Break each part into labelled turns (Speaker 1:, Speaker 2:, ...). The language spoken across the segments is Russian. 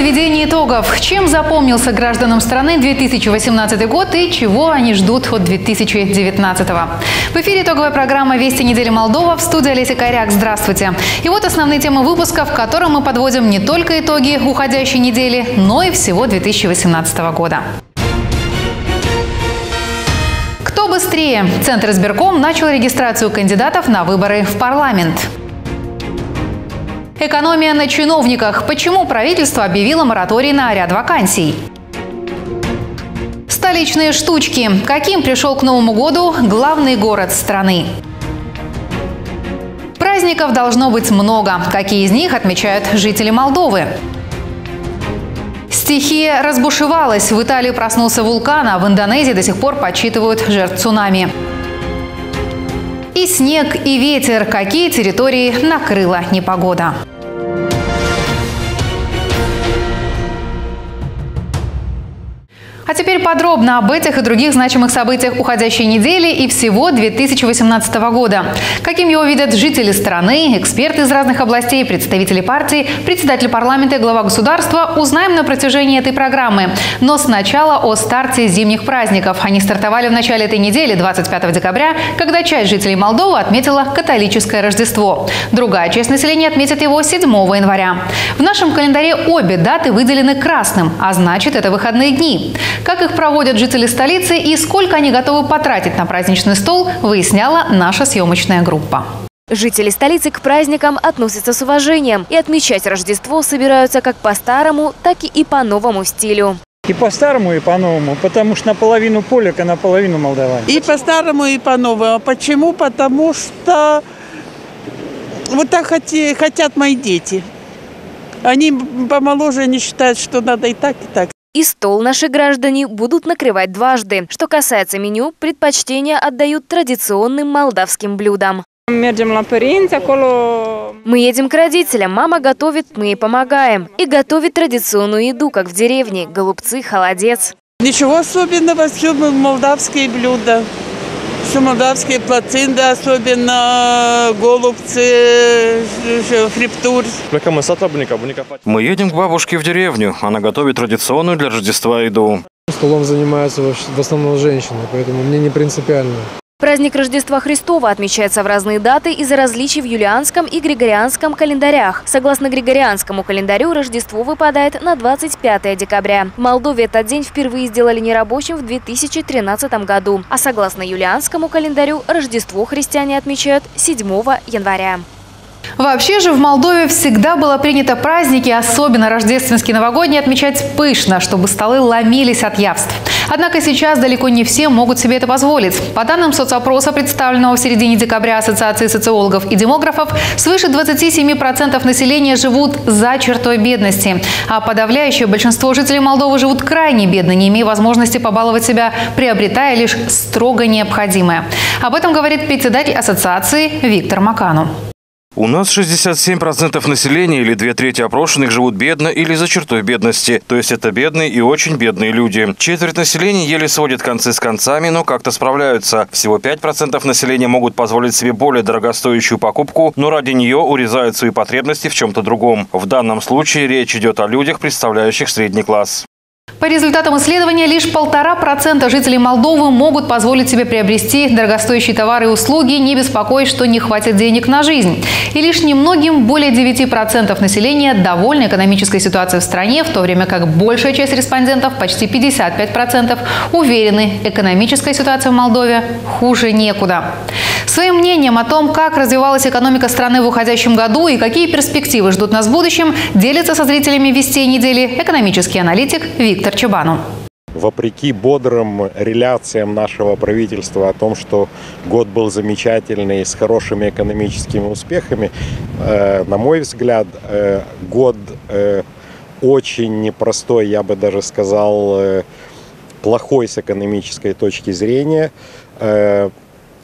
Speaker 1: подведение итогов. Чем запомнился гражданам страны 2018 год и чего они ждут от 2019? В эфире итоговая программа «Вести недели Молдова» в студии Олеся Коряк. Здравствуйте. И вот основные темы выпуска, в котором мы подводим не только итоги уходящей недели, но и всего 2018 года. Кто быстрее? Центр избирком начал регистрацию кандидатов на выборы в парламент. Экономия на чиновниках. Почему правительство объявило мораторий на ряд вакансий? Столичные штучки. Каким пришел к Новому году главный город страны? Праздников должно быть много. Какие из них отмечают жители Молдовы? Стихия разбушевалась. В Италии проснулся вулкан, а в Индонезии до сих пор подсчитывают жертв цунами. И снег, и ветер. Какие территории накрыла непогода? А теперь подробно об этих и других значимых событиях уходящей недели и всего 2018 года. Каким его видят жители страны, эксперты из разных областей, представители партии, председатель парламента и глава государства, узнаем на протяжении этой программы. Но сначала о старте зимних праздников. Они стартовали в начале этой недели, 25 декабря, когда часть жителей Молдовы отметила католическое Рождество. Другая часть населения отметит его 7 января. В нашем календаре обе даты выделены красным, а значит, это выходные дни. Как их проводят жители столицы и сколько они готовы потратить на праздничный стол, выясняла наша съемочная группа.
Speaker 2: Жители столицы к праздникам относятся с уважением и отмечать Рождество собираются как по старому, так и по новому стилю.
Speaker 3: И по старому, и по новому, потому что наполовину поляк, а наполовину молдаван.
Speaker 4: И по старому, и по новому. А почему? Потому что вот так хотят мои дети. Они помоложе, они считают, что надо и так, и так.
Speaker 2: И стол наши граждане будут накрывать дважды. Что касается меню, предпочтение отдают традиционным молдавским блюдам. Мы едем к родителям, мама готовит, мы ей помогаем. И готовит традиционную еду, как в деревне, голубцы, холодец.
Speaker 4: Ничего особенного, все молдавские блюда. Все молдавские плацинды, особенно голубцы, фриптур.
Speaker 5: Мы едем к бабушке в деревню. Она готовит традиционную для Рождества еду.
Speaker 6: Столом занимаются в основном женщины, поэтому мне не принципиально.
Speaker 2: Праздник Рождества Христова отмечается в разные даты из-за различий в юлианском и григорианском календарях. Согласно григорианскому календарю, Рождество выпадает на 25 декабря. В Молдове этот день впервые сделали нерабочим в 2013 году. А согласно юлианскому календарю, Рождество христиане отмечают 7 января.
Speaker 1: Вообще же в Молдове всегда было принято праздники, особенно рождественские новогодние, отмечать пышно, чтобы столы ломились от явств. Однако сейчас далеко не все могут себе это позволить. По данным соцопроса, представленного в середине декабря Ассоциации социологов и демографов, свыше 27% населения живут за чертой бедности. А подавляющее большинство жителей Молдовы живут крайне бедно, не имея возможности побаловать себя, приобретая лишь строго необходимое. Об этом говорит председатель ассоциации Виктор Макану.
Speaker 5: У нас 67% населения или две трети опрошенных живут бедно или за чертой бедности. То есть это бедные и очень бедные люди. Четверть населения еле сводит концы с концами, но как-то справляются. Всего 5% населения могут позволить себе более дорогостоящую покупку, но ради нее урезают свои потребности в чем-то другом. В данном случае речь идет о людях, представляющих средний класс.
Speaker 1: По результатам исследования, лишь полтора процента жителей Молдовы могут позволить себе приобрести дорогостоящие товары и услуги, не беспокоясь, что не хватит денег на жизнь. И лишь немногим более 9% населения довольны экономической ситуацией в стране, в то время как большая часть респондентов, почти 55%, уверены, экономическая ситуация в Молдове хуже некуда. Своим мнением о том, как развивалась экономика страны в уходящем году и какие перспективы ждут нас в будущем, делится со зрителями «Вестей недели» экономический аналитик Виктор Чубану.
Speaker 7: Вопреки бодрым реляциям нашего правительства о том, что год был замечательный, с хорошими экономическими успехами, э, на мой взгляд, э, год э, очень непростой, я бы даже сказал, плохой с экономической точки зрения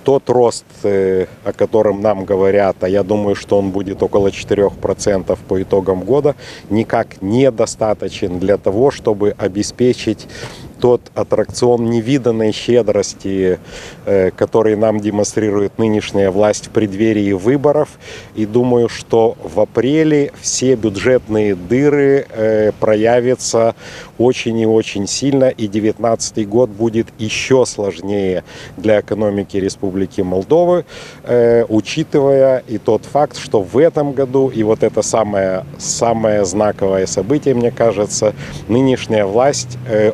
Speaker 7: тот рост, э, о котором нам говорят, а я думаю, что он будет около 4% по итогам года, никак недостаточен для того, чтобы обеспечить тот аттракцион невиданной щедрости, э, который нам демонстрирует нынешняя власть в преддверии выборов. И думаю, что в апреле все бюджетные дыры э, проявятся очень и очень сильно, и 2019 год будет еще сложнее для экономики Республики Молдовы, э, учитывая и тот факт, что в этом году, и вот это самое, самое знаковое событие, мне кажется, нынешняя власть э,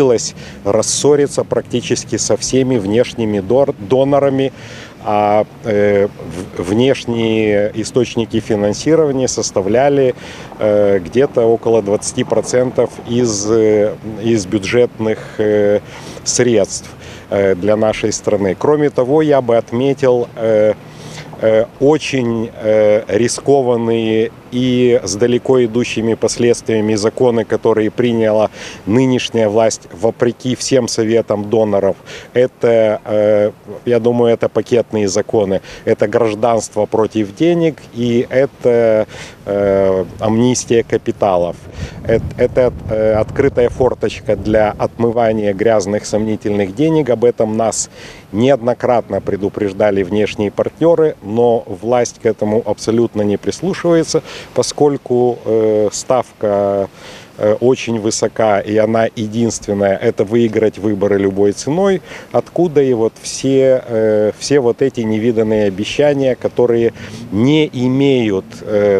Speaker 7: ухитрилась рассориться практически со всеми внешними донорами, а э, внешние источники финансирования составляли э, где-то около 20% из, э, из бюджетных средств для нашей страны. Кроме того, я бы отметил очень рискованные и с далеко идущими последствиями законы, которые приняла нынешняя власть вопреки всем советам доноров. Это, э, я думаю, это пакетные законы. Это гражданство против денег и это э, амнистия капиталов. Это э, открытая форточка для отмывания грязных сомнительных денег. Об этом нас неоднократно предупреждали внешние партнеры, но власть к этому абсолютно не прислушивается поскольку э, ставка очень высока, и она единственная, это выиграть выборы любой ценой, откуда и вот все, э, все вот эти невиданные обещания, которые не имеют,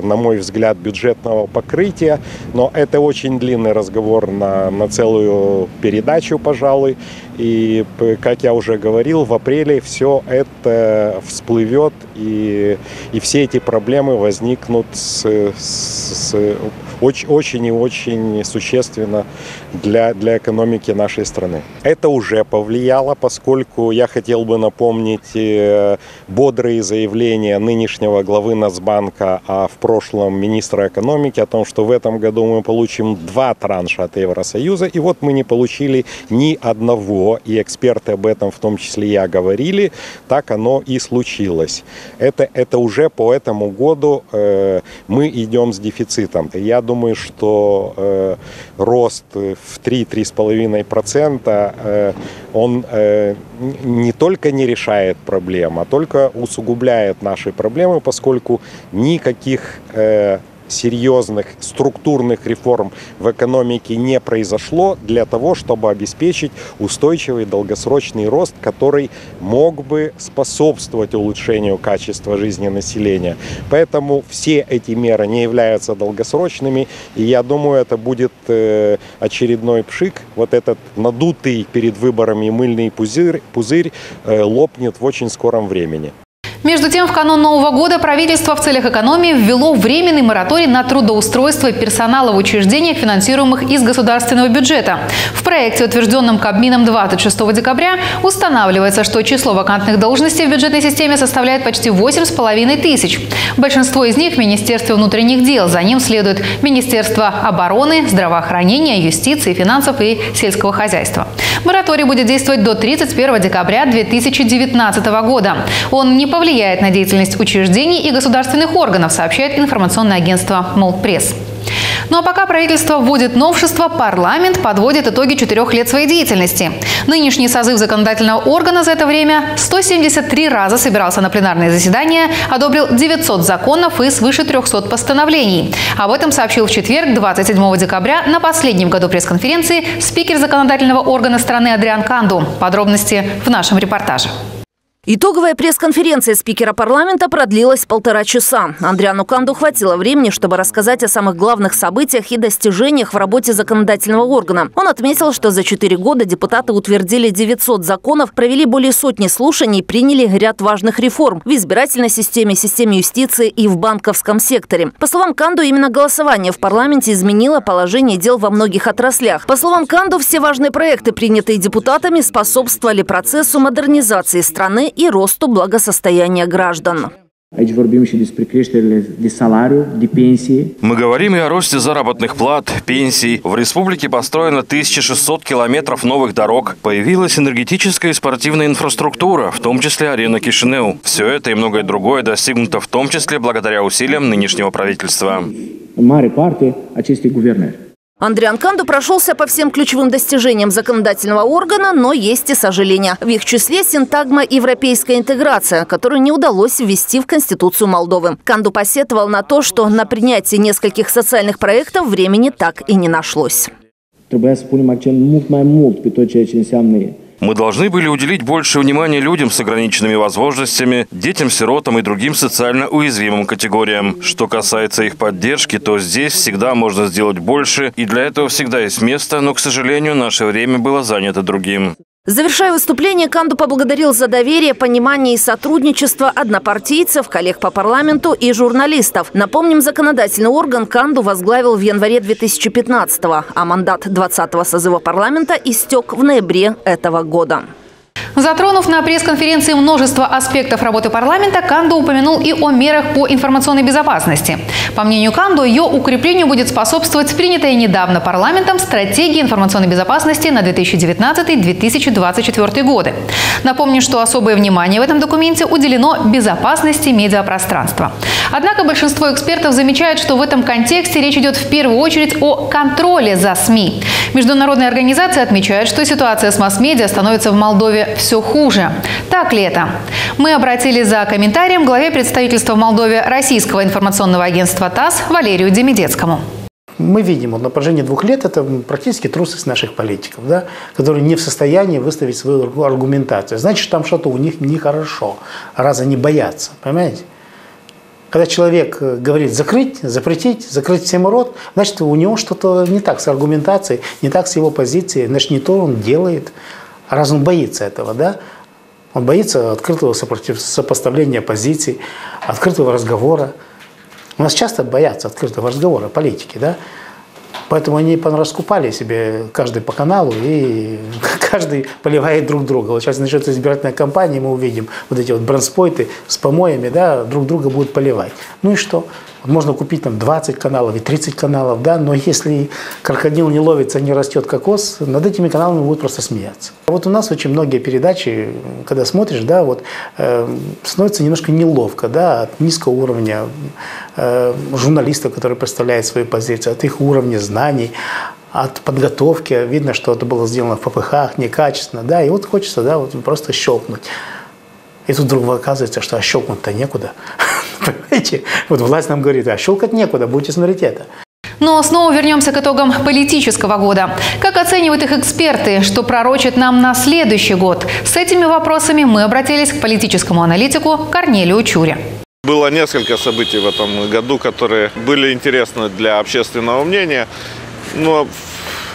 Speaker 7: на мой взгляд, бюджетного покрытия, но это очень длинный разговор на, на целую передачу, пожалуй, и, как я уже говорил, в апреле все это всплывет, и, и все эти проблемы возникнут с, с, с очень, очень и очень существенно для, для экономики нашей страны. Это уже повлияло, поскольку я хотел бы напомнить э, бодрые заявления нынешнего главы Нацбанка, а в прошлом министра экономики о том, что в этом году мы получим два транша от Евросоюза, и вот мы не получили ни одного, и эксперты об этом в том числе я говорили, так оно и случилось. Это, это уже по этому году э, мы идем с дефицитом. Я думаю, что э, рост в 3-3,5% э, он э, не только не решает проблем, а только усугубляет наши проблемы, поскольку никаких э, серьезных структурных реформ в экономике не произошло для того, чтобы обеспечить устойчивый долгосрочный рост, который мог бы способствовать улучшению качества жизни населения. Поэтому все эти меры не являются долгосрочными, и я думаю, это будет э, очередной пшик. Вот этот надутый перед выборами мыльный пузырь, пузырь э, лопнет в очень скором времени.
Speaker 1: Между тем, в канун Нового года правительство в целях экономии ввело временный мораторий на трудоустройство персонала в учреждениях, финансируемых из государственного бюджета. В проекте, утвержденном Кабмином 26 декабря, устанавливается, что число вакантных должностей в бюджетной системе составляет почти 8,5 тысяч. Большинство из них – в Министерстве внутренних дел. За ним следует Министерство обороны, здравоохранения, юстиции, финансов и сельского хозяйства. Мораторий будет действовать до 31 декабря 2019 года. Он не повлияет влияет на деятельность учреждений и государственных органов, сообщает информационное агентство «Молдпресс». Ну а пока правительство вводит новшества, парламент подводит итоги четырех лет своей деятельности. Нынешний созыв законодательного органа за это время 173 раза собирался на пленарные заседания, одобрил 900 законов и свыше 300 постановлений. Об этом сообщил в четверг, 27 декабря, на последнем году пресс-конференции спикер законодательного органа страны Адриан Канду. Подробности в нашем репортаже.
Speaker 8: Итоговая пресс-конференция спикера парламента продлилась полтора часа. Андриану Канду хватило времени, чтобы рассказать о самых главных событиях и достижениях в работе законодательного органа. Он отметил, что за четыре года депутаты утвердили 900 законов, провели более сотни слушаний, приняли ряд важных реформ в избирательной системе, системе юстиции и в банковском секторе. По словам Канду, именно голосование в парламенте изменило положение дел во многих отраслях. По словам Канду, все важные проекты, принятые депутатами, способствовали процессу модернизации страны и росту благосостояния граждан.
Speaker 5: Мы говорим и о росте заработных плат, пенсий. В республике построено 1600 километров новых дорог. Появилась энергетическая и спортивная инфраструктура, в том числе арена Кишинеу. Все это и многое другое достигнуто в том числе благодаря усилиям нынешнего правительства.
Speaker 9: În mare parte, acestui guvernări.
Speaker 8: Андриан Канду прошелся по всем ключевым достижениям законодательного органа, но есть и сожаления. В их числе синтагма «европейская интеграция», которую не удалось ввести в Конституцию Молдовы. Канду посетовал на то, что на принятие нескольких социальных проектов времени так и не нашлось.
Speaker 9: Trebuia să punem accent mult mai mult pe tot ceea
Speaker 5: Мы должны были уделить больше внимания людям с ограниченными возможностями, детям-сиротам и другим социально уязвимым категориям. Что касается их поддержки, то здесь всегда можно сделать больше, и для этого всегда есть место, но, к сожалению, наше время было занято другим.
Speaker 8: Завершая выступление, Канду поблагодарил за доверие, понимание и сотрудничество однопартийцев, коллег по парламенту и журналистов. Напомним, законодательный орган Канду возглавил в январе 2015-го, а мандат 20-го созыва парламента истек в ноябре этого года.
Speaker 1: Затронув на пресс-конференции множество аспектов работы парламента, Канду упомянул и о мерах по информационной безопасности. По мнению Канду, ее укреплению будет способствовать принятая недавно парламентом стратегия информационной безопасности на 2019-2024 годы. Напомню, что особое внимание в этом документе уделено безопасности медиапространства. Однако большинство экспертов замечают, что в этом контексте речь идет в первую очередь о контроле за СМИ. Международные организации отмечают, что ситуация с масс-медиа становится в Молдове все хуже. Так ли это? Мы обратились за комментарием главе представительства в Молдове Российского информационного агентства ТАСС Валерию Демидецкому.
Speaker 10: Мы видим, вот на протяжении двух лет это практически трусость наших политиков, да, которые не в состоянии выставить свою аргументацию. Значит, там что-то у них нехорошо, раз они боятся, понимаете? Когда человек э, говорит закрыть, запретить, закрыть всем рот, значит, у него что-то не так с аргументацией, не так с его позицией, значит, не то он делает. Раз он боится этого, да, он боится открытого сопоставления позиций, открытого разговора. У нас часто боятся открытого разговора политики, да. Поэтому они раскупали себе каждый по каналу, и каждый поливает друг друга. Вот сейчас начнется избирательная кампания, мы увидим вот эти вот бронспойты с помоями, да, друг друга будут поливать. Ну и что? Можно купить там 20 каналов и 30 каналов, да, но если крокодил не ловится, не растет кокос, над этими каналами будут просто смеяться. Вот у нас очень многие передачи, когда смотришь, да, вот э, становится немножко неловко, да, от низкого уровня э, журналистов, которые представляют свои позиции, от их уровня знаний, от подготовки. Видно, что это было сделано в ППХ, некачественно, да, и вот хочется, да, вот просто щелкнуть. И тут вдруг оказывается, что а щелкнуть-то некуда. Понимаете? Вот власть нам говорит, а щелкать некуда, будете смотреть это.
Speaker 1: Но снова вернемся к итогам политического года. Как оценивают их эксперты, что пророчит нам на следующий год? С этими вопросами мы обратились к политическому аналитику Корнелию Чуре.
Speaker 11: Было несколько событий в этом году, которые были интересны для общественного мнения. Но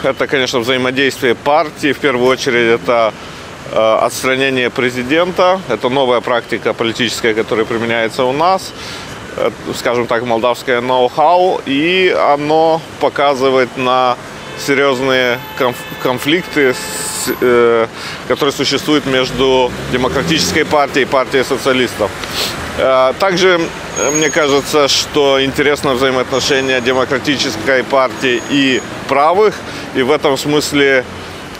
Speaker 11: это, конечно, взаимодействие партий. В первую очередь это отстранение президента. Это новая практика политическая, которая применяется у нас. Скажем так, молдавское ноу-хау. И оно показывает на серьезные конфликты, э, которые существуют между демократической партией и партией социалистов. Э, также мне кажется, что интересно взаимоотношения демократической партии и правых. И в этом смысле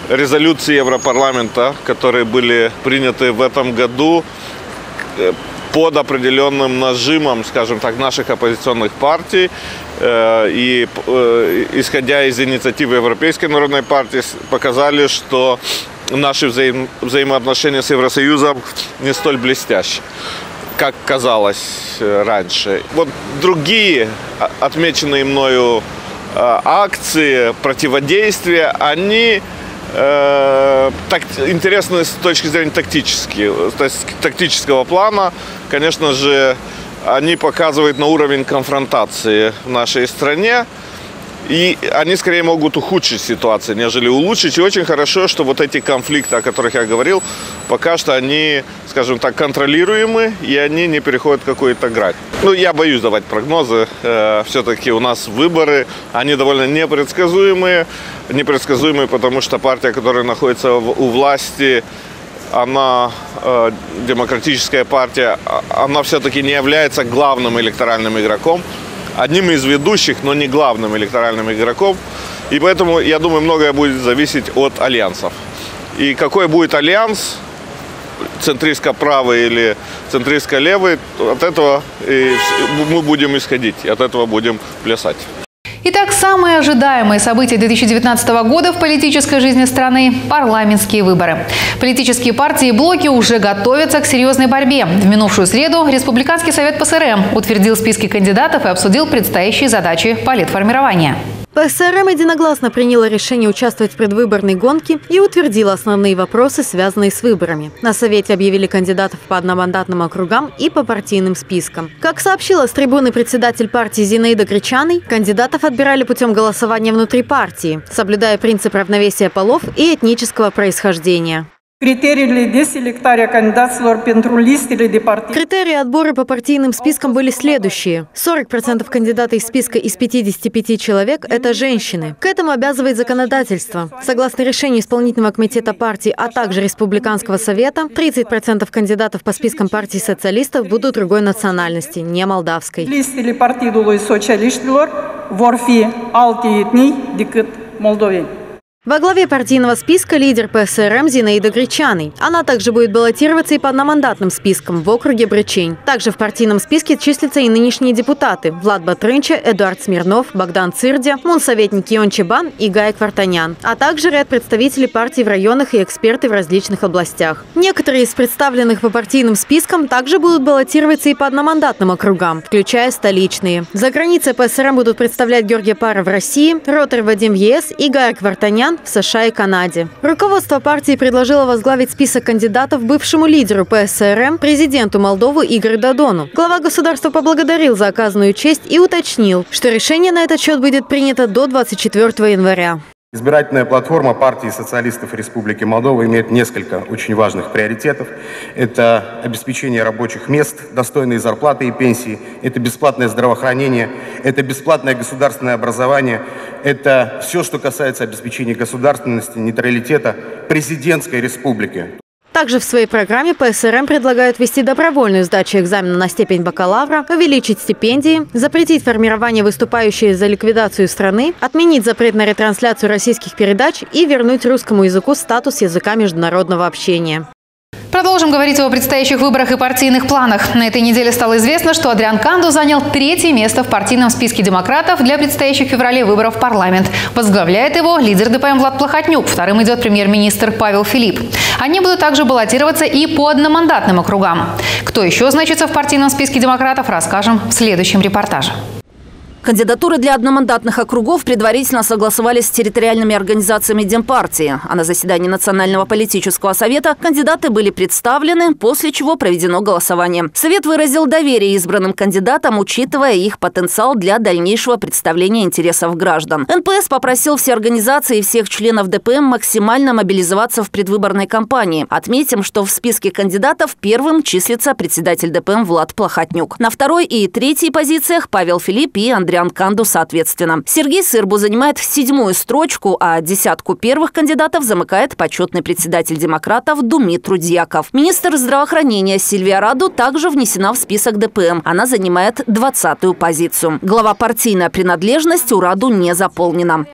Speaker 11: резолюции Европарламента, которые были приняты в этом году э, под определенным нажимом, скажем так, наших оппозиционных партий. Э, и э, исходя из инициативы Европейской народной партии, показали, что наши взаим взаимоотношения с Евросоюзом не столь блестящие как казалось раньше. Вот другие отмеченные мною акции противодействия, они э, так, интересны с точки зрения тактически, то есть тактического плана. Конечно же, они показывают на уровень конфронтации в нашей стране. И они скорее могут ухудшить ситуацию, нежели улучшить. И очень хорошо, что вот эти конфликты, о которых я говорил, пока что они, скажем так, контролируемы, и они не переходят в какую-то грань. Ну, я боюсь давать прогнозы. Э, все-таки у нас выборы, они довольно непредсказуемые. Непредсказуемые, потому что партия, которая находится у власти, она, э, демократическая партия, а, она все-таки не является главным электоральным игроком одним из ведущих, но не главным электоральным игроком. И поэтому, я думаю, многое будет зависеть от альянсов. И какой будет альянс, центристско-правый или центристско-левый, от этого мы будем исходить, от этого будем плясать.
Speaker 1: Итак, самое ожидаемое событие 2019 года в политической жизни страны – парламентские выборы. Политические партии и блоки уже готовятся к серьезной борьбе. В минувшую среду Республиканский совет ПСРМ утвердил списки кандидатов и обсудил предстоящие задачи политформирования.
Speaker 12: ПСРМ единогласно приняла решение участвовать в предвыборной гонке и утвердила основные вопросы, связанные с выборами. На Совете объявили кандидатов по одномандатным округам и по партийным спискам. Как сообщила с трибуны председатель партии Зинаида Гречаной, кандидатов отбирали путем голосования внутри партии, соблюдая принцип равновесия полов и этнического происхождения.
Speaker 13: Критерии.
Speaker 12: Критерии отбора по партийным спискам были следующие. 40% кандидатов из списка из 55 человек – это женщины. К этому обязывает законодательство. Согласно решению исполнительного комитета партии, а также Республиканского совета, 30% кандидатов по спискам партии социалистов будут другой национальности, не молдавской.
Speaker 13: Listele Partidului Socialiștilor vor fi alte etnii decât moldoveni.
Speaker 12: Во главе партийного списка лидер ПСРМ Зинаида Гречаной. Она также будет баллотироваться и по одномандатным спискам в округе Брычень. Также в партийном списке числятся и нынешние депутаты Влад Батрынча, Эдуард Смирнов, Богдан Цирдя, мунсоветник Ион Чебан и Гай Квартанян, а также ряд представителей партий в районах и эксперты в различных областях. Некоторые из представленных по партийным спискам также будут баллотироваться и по одномандатным округам, включая столичные. За границей ПСРМ будут представлять Георгия Пара в России, Ротер Вадим в ЕС и Гай Квартанян в США и Канаде. Руководство партии предложило возглавить список кандидатов бывшему лидеру ПСРМ, президенту Молдовы Игорю Дадону. Глава государства поблагодарил за оказанную честь и уточнил, что решение на этот счет будет принято до 24 января.
Speaker 14: Избирательная платформа партии социалистов Республики Молдова имеет несколько очень важных приоритетов. Это обеспечение рабочих мест, достойные зарплаты и пенсии, это бесплатное здравоохранение, это бесплатное государственное образование, это все, что касается обеспечения государственности, нейтралитета президентской республики.
Speaker 12: Также в своей программе ПСРМ предлагают ввести добровольную сдачу экзамена на степень бакалавра, увеличить стипендии, запретить формирование выступающей за ликвидацию страны, отменить запрет на ретрансляцию российских передач и вернуть русскому языку статус языка международного общения.
Speaker 1: Продолжим говорить о предстоящих выборах и партийных планах. На этой неделе стало известно, что Адриан Канду занял третье место в партийном списке демократов для предстоящих в феврале выборов в парламент. Возглавляет его лидер ДПМ Влад Плохотнюк. Вторым идет премьер-министр Павел Филипп. Они будут также баллотироваться и по одномандатным округам. Кто еще значится в партийном списке демократов, расскажем в следующем репортаже.
Speaker 8: Кандидатуры для одномандатных округов предварительно согласовались с территориальными организациями Демпартии. А на заседании Национального политического совета кандидаты были представлены, после чего проведено голосование. Совет выразил доверие избранным кандидатам, учитывая их потенциал для дальнейшего представления интересов граждан. НПС попросил все организации и всех членов ДПМ максимально мобилизоваться в предвыборной кампании. Отметим, что в списке кандидатов первым числится председатель ДПМ Влад Плохотнюк. На второй и третьей позициях Павел Филипп и Андрей Адриан Канду соответственно. Сергей Сырбу занимает седьмую строчку, а десятку первых кандидатов замыкает почетный председатель демократов Думитру Дьяков. Министр здравоохранения Сильвия Раду также внесена в список ДПМ. Она занимает двадцатую позицию. Глава партийная принадлежность у Раду не заполнена.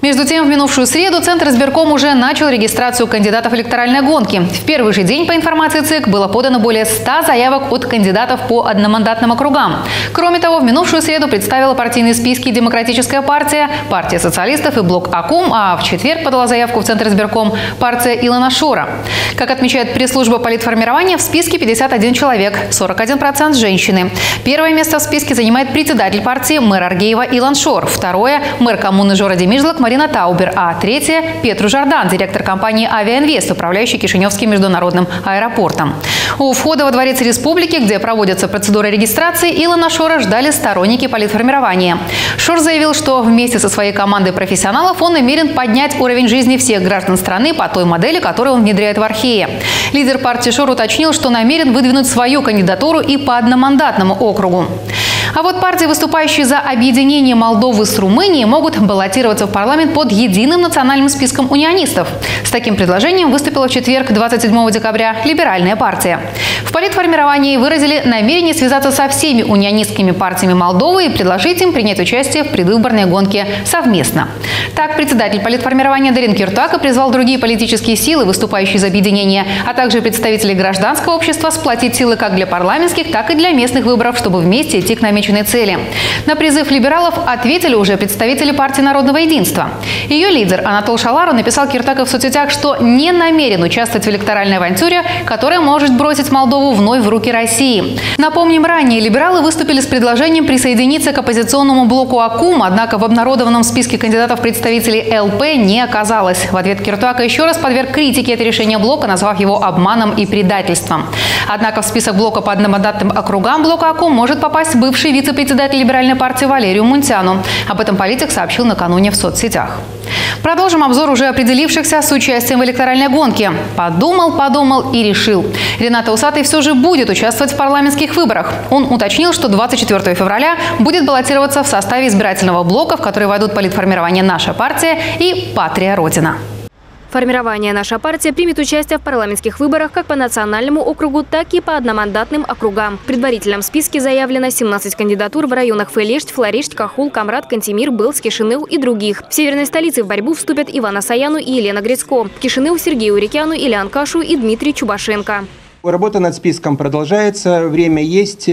Speaker 1: Между тем, в минувшую среду Центр избирком уже начал регистрацию кандидатов электоральной гонки. В первый же день, по информации ЦИК, было подано более 100 заявок от кандидатов по одномандатным округам. Кроме того, в минувшую среду представила партийные списки Демократическая партия, партия социалистов и блок АКУМ, а в четверг подала заявку в Центр избирком партия Илона Шора. Как отмечает пресс-служба политформирования, в списке 51 человек, 41% женщины. Первое место в списке занимает председатель партии мэр Аргеева Илон Шор. Второе – мэр коммуны Жора Демижлок Марина Таубер, а третья – Петру Жордан, директор компании «Авиаинвест», управляющий Кишиневским международным аэропортом. У входа во Дворец Республики, где проводятся процедуры регистрации, Илона Шора ждали сторонники политформирования. Шор заявил, что вместе со своей командой профессионалов он намерен поднять уровень жизни всех граждан страны по той модели, которую он внедряет в Архее. Лидер партии Шор уточнил, что намерен выдвинуть свою кандидатуру и по одномандатному округу. А вот партии, выступающие за объединение Молдовы с Румынией, могут баллотироваться в парламент под единым национальным списком унионистов. С таким предложением выступила в четверг, 27 декабря, либеральная партия. В политформировании выразили намерение связаться со всеми унионистскими партиями Молдовы и предложить им принять участие в предвыборной гонке совместно. Так, председатель политформирования Дарин Киртуака призвал другие политические силы, выступающие за объединение, а также представителей гражданского общества сплотить силы как для парламентских, так и для местных выборов, чтобы вместе идти к намеченной цели. На призыв либералов ответили уже представители партии Народного единства. Ее лидер Анатол Шалару написал Киртака в соцсетях, что не намерен участвовать в электоральной авантюре, которая может бросить Молдову вновь в руки России. Напомним, ранее либералы выступили с предложением присоединиться к оппозиционному блоку АКУМ, однако в обнародованном списке кандидатов представителей ЛП не оказалось. В ответ Киртуака еще раз подверг критике это решение блока, назвав его обманом и предательством. Однако в список блока по одномандатным округам блока АКУ может попасть бывший вице-председатель либеральной партии Валерию Мунтяну. Об этом политик сообщил накануне в соцсетях. Продолжим обзор уже определившихся с участием в электоральной гонке. Подумал, подумал и решил. Рената Усатый все же будет участвовать в парламентских выборах. Он уточнил, что 24 февраля будет баллотироваться в составе избирательного блока, в который войдут политформирование «Наша партия» и «Патрия Родина».
Speaker 2: Формирование «Наша партия» примет участие в парламентских выборах как по национальному округу, так и по одномандатным округам. В предварительном списке заявлено 17 кандидатур в районах Фелешть, Флоришть, Кахул, Камрад, Кантемир, Былс, Кишинев и других. В северной столице в борьбу вступят Ивана Саяну и Елена Грицко. В Кишинев Сергею Урикяну, Ильян Кашу и Дмитрий Чубашенко.
Speaker 15: Работа над списком продолжается, время есть.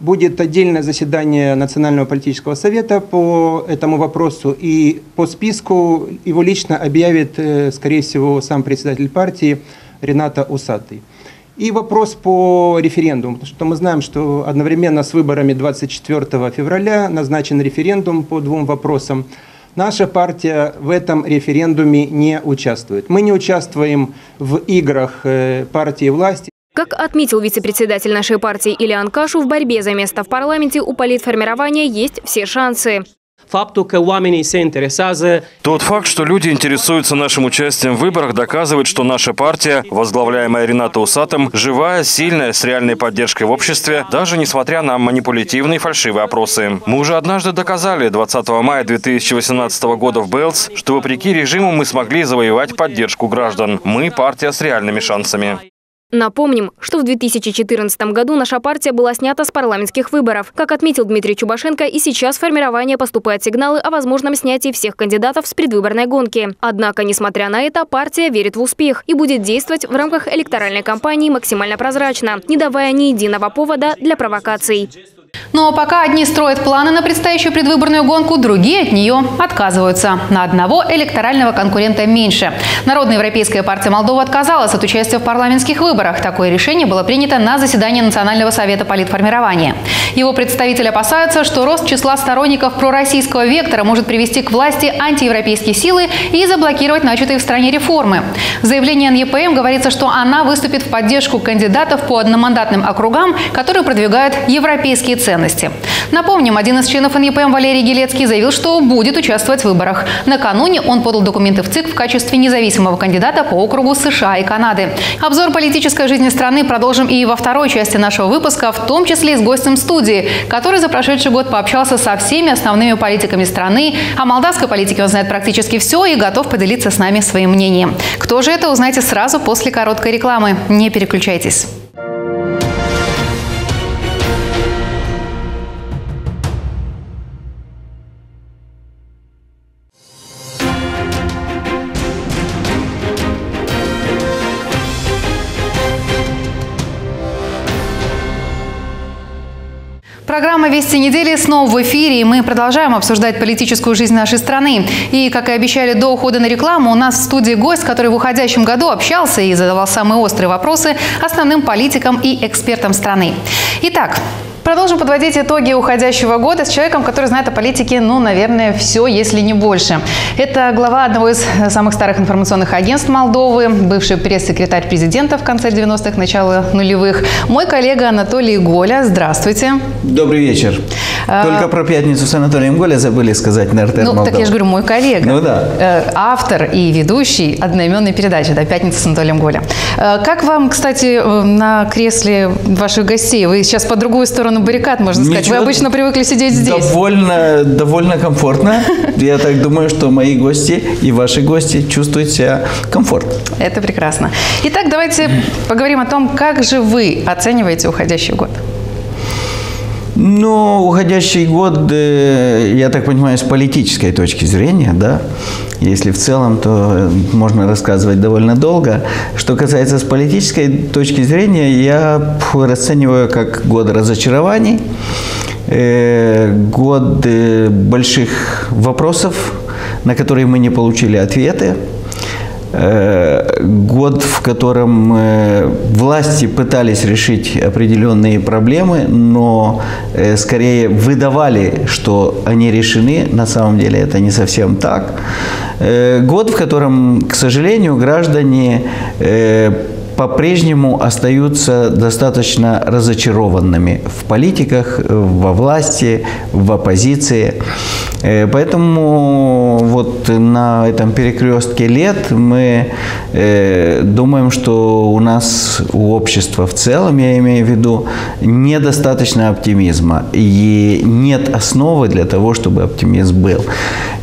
Speaker 15: Будет отдельное заседание Национального политического совета по этому вопросу, и по списку его лично объявит, э, скорее всего, сам председатель партии Рената Усатый. И вопрос по референдуму, потому что мы знаем, что одновременно с выборами 24 февраля назначен референдум по двум вопросам. Наша партия в этом референдуме не участвует. Мы не участвуем в играх э, партии власти.
Speaker 2: Как отметил вице-председатель нашей партии Ильян Кашу, в борьбе за место в парламенте у политформирования есть все шансы.
Speaker 5: Тот факт, что люди интересуются нашим участием в выборах, доказывает, что наша партия, возглавляемая Рената Усатом, живая, сильная, с реальной поддержкой в обществе, даже несмотря на манипулятивные фальшивые опросы. Мы уже однажды доказали 20 мая 2018 года в Белс, что вопреки режиму мы смогли завоевать поддержку граждан. Мы партия с реальными шансами.
Speaker 2: Напомним, что в 2014 году наша партия была снята с парламентских выборов. Как отметил Дмитрий Чубашенко, и сейчас формирование поступают сигналы о возможном снятии всех кандидатов с предвыборной гонки. Однако, несмотря на это, партия верит в успех и будет действовать в рамках электоральной кампании максимально прозрачно, не давая ни единого повода для провокаций.
Speaker 1: Но пока одни строят планы на предстоящую предвыборную гонку, другие от нее отказываются. На одного электорального конкурента меньше. Народная европейская партия Молдовы отказалась от участия в парламентских выборах. Такое решение было принято на заседании Национального совета политформирования. Его представители опасаются, что рост числа сторонников пророссийского вектора может привести к власти антиевропейские силы и заблокировать начатые в стране реформы. В заявлении НЕПМ говорится, что она выступит в поддержку кандидатов по одномандатным округам, которые продвигают европейские ценности. Напомним, один из членов НЕПМ Валерий Гелецкий заявил, что будет участвовать в выборах. Накануне он подал документы в ЦИК в качестве независимого кандидата по округу США и Канады. Обзор политической жизни страны продолжим и во второй части нашего выпуска, в том числе с гостем студии, который за прошедший год пообщался со всеми основными политиками страны. О молдавской политике он знает практически все и готов поделиться с нами своим мнением. Кто же это, узнаете сразу после короткой рекламы. Не переключайтесь. «Вести недели» снова в эфире, и мы продолжаем обсуждать политическую жизнь нашей страны. И, как и обещали до ухода на рекламу, у нас в студии гость, который в уходящем году общался и задавал самые острые вопросы основным политикам и экспертам страны. Итак, Продолжим подводить итоги уходящего года с человеком, который знает о политике, ну, наверное, все, если не больше. Это глава одного из самых старых информационных агентств Молдовы, бывший пресс-секретарь президента в конце 90-х, начало нулевых. Мой коллега Анатолий Голя. Здравствуйте.
Speaker 16: Добрый вечер. А, Только про пятницу с Анатолием Голя забыли сказать на РТ
Speaker 1: Ну,
Speaker 16: Молдова.
Speaker 1: так я же говорю, мой коллега.
Speaker 16: Ну да.
Speaker 1: Э, автор и ведущий одноименной передачи да, «Пятница с Анатолием Голя». Э, как вам, кстати, э, на кресле ваших гостей? Вы сейчас по другую сторону сторону баррикад, можно сказать. Ничего, Вы обычно привыкли сидеть здесь.
Speaker 16: Довольно, довольно комфортно. Я так думаю, что мои гости и ваши гости чувствуют себя комфортно.
Speaker 1: Это прекрасно. Итак, давайте поговорим о том, как же вы оцениваете уходящий год.
Speaker 16: Ну, уходящий год, э, я так понимаю, с политической точки зрения, да, если в целом, то можно рассказывать довольно долго. Что касается с политической точки зрения, я расцениваю как год разочарований, год больших вопросов, на которые мы не получили ответы. Год, в котором власти пытались решить определенные проблемы, но скорее выдавали, что они решены. На самом деле это не совсем так. Год, в котором, к сожалению, граждане по-прежнему остаются достаточно разочарованными в политиках, во власти, в оппозиции. Э, поэтому вот на этом перекрестке лет мы э, думаем, что у нас, у общества в целом, я имею в виду, недостаточно оптимизма. И нет основы для того, чтобы оптимизм был.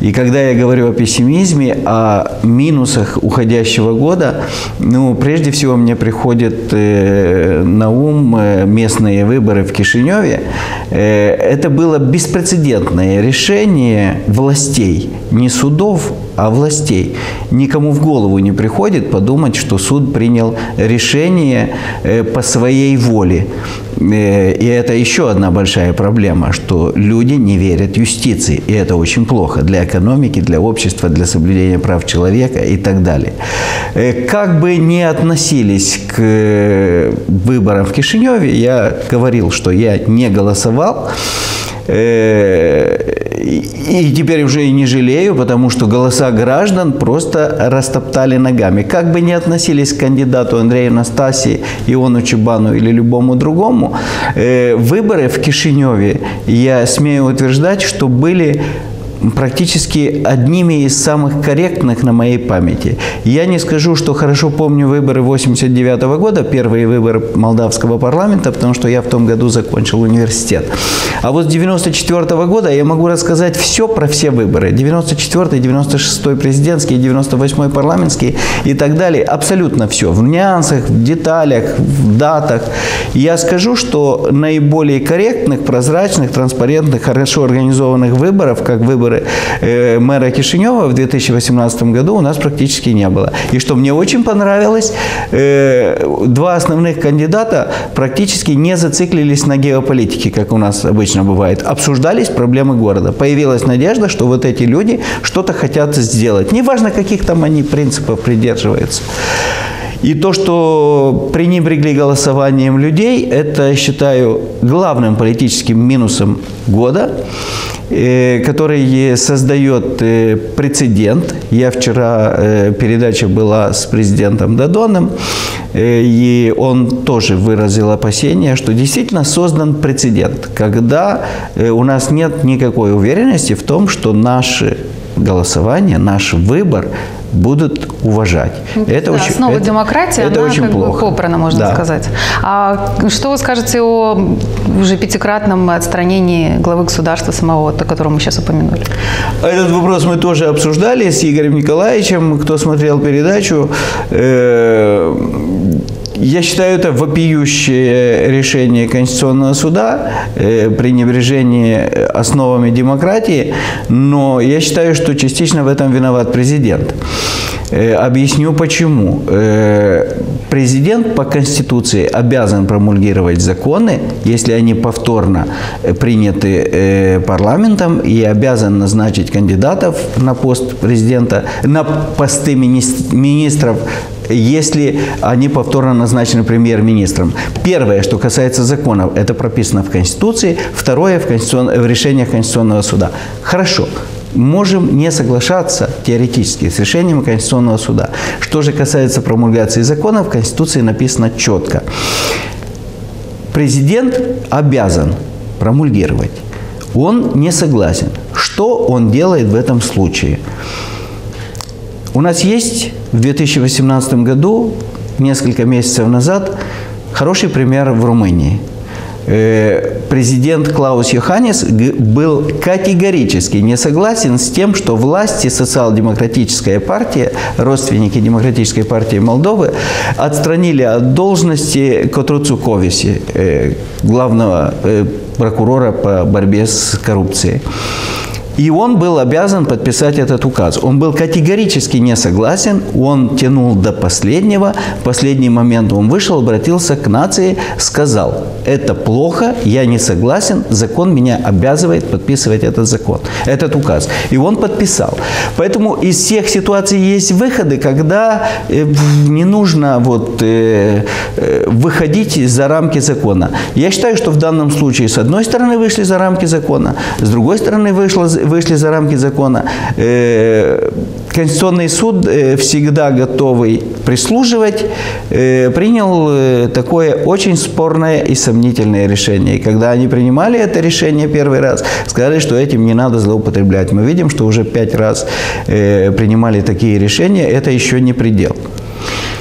Speaker 16: И когда я говорю о пессимизме, о минусах уходящего года, ну, прежде всего, мне приходит э, на ум э, местные выборы в Кишиневе. Э, это было беспрецедентное решение властей, не судов, а властей. Никому в голову не приходит подумать, что суд принял решение по своей воле. И это еще одна большая проблема, что люди не верят юстиции. И это очень плохо для экономики, для общества, для соблюдения прав человека и так далее. Как бы ни относились к э, выборам в Кишиневе, я говорил, что я не голосовал. И теперь уже и не жалею, потому что голоса граждан просто растоптали ногами. Как бы ни относились к кандидату Андрею Настасии, Иону Чебану или любому другому, э, выборы в Кишиневе, я смею утверждать, что были практически одними из самых корректных на моей памяти. Я не скажу, что хорошо помню выборы 89 -го года, первые выборы молдавского парламента, потому что я в том году закончил университет. А вот с 94 -го года я могу рассказать все про все выборы. 94 96 президентский, 98 парламентский и так далее. Абсолютно все. В нюансах, в деталях, в датах. Я скажу, что наиболее корректных, прозрачных, транспарентных, хорошо организованных выборов, как выборы выборы э, мэра Кишинева в 2018 году у нас практически не было. И что мне очень понравилось, э, два основных кандидата практически не зациклились на геополитике, как у нас обычно бывает. Обсуждались проблемы города. Появилась надежда, что вот эти люди что-то хотят сделать. Неважно, каких там они принципов придерживаются. И то, что пренебрегли голосованием людей, это, считаю, главным политическим минусом года. Э, который создает э, прецедент. Я вчера, э, передача была с президентом Дадоном, и он тоже выразил опасение, что действительно создан прецедент, когда у нас нет никакой уверенности в том, что наше голосование, наш выбор будут уважать.
Speaker 1: Это да, очень, основа это, демократии, это она очень как плохо. бы попрана, можно да. сказать. А что вы скажете о уже пятикратном отстранении главы государства самого, о котором мы сейчас упомянули?
Speaker 16: Этот вопрос мы тоже обсуждали с Игорем Николаевичем. Кто смотрел передачу, э, я считаю, это вопиющее решение Конституционного суда, э, пренебрежение основами демократии, но я считаю, что частично в этом виноват президент. Э, объясню почему. Э, президент по Конституции обязан промульгировать законы, если они повторно приняты парламентом, и обязан назначить кандидатов на пост президента, на посты министров если они повторно назначены премьер-министром. Первое, что касается законов, это прописано в Конституции. Второе, в, конституцион... в решениях Конституционного суда. Хорошо. Можем не соглашаться теоретически с решением Конституционного суда. Что же касается промульгации законов, в Конституции написано четко. Президент обязан промульгировать. Он не согласен. Что он делает в этом случае? У нас есть в 2018 году, несколько месяцев назад, хороший пример в Румынии. Э, президент Клаус Йоханнес был категорически не согласен с тем, что власти социал-демократическая партия, родственники демократической партии Молдовы, отстранили от должности Котруцуковиси, э, главного э, прокурора по борьбе с коррупцией. И он был обязан подписать этот указ. Он был категорически не согласен, он тянул до последнего. В последний момент он вышел, обратился к нации, сказал, это плохо, я не согласен, закон меня обязывает подписывать этот закон, этот указ. И он подписал. Поэтому из всех ситуаций есть выходы, когда э, не нужно вот, э, э, выходить за рамки закона. Я считаю, что в данном случае, с одной стороны, вышли за рамки закона, с другой стороны, вышло, вышли за рамки закона. Э, Конституционный суд, э, всегда готовый прислуживать, э, принял такое очень спорное и сомнительное решение. И когда они принимали это решение первый раз, сказали, что этим не надо злоупотреблять. Мы видим, что уже пять раз принимали такие решения, это еще не предел.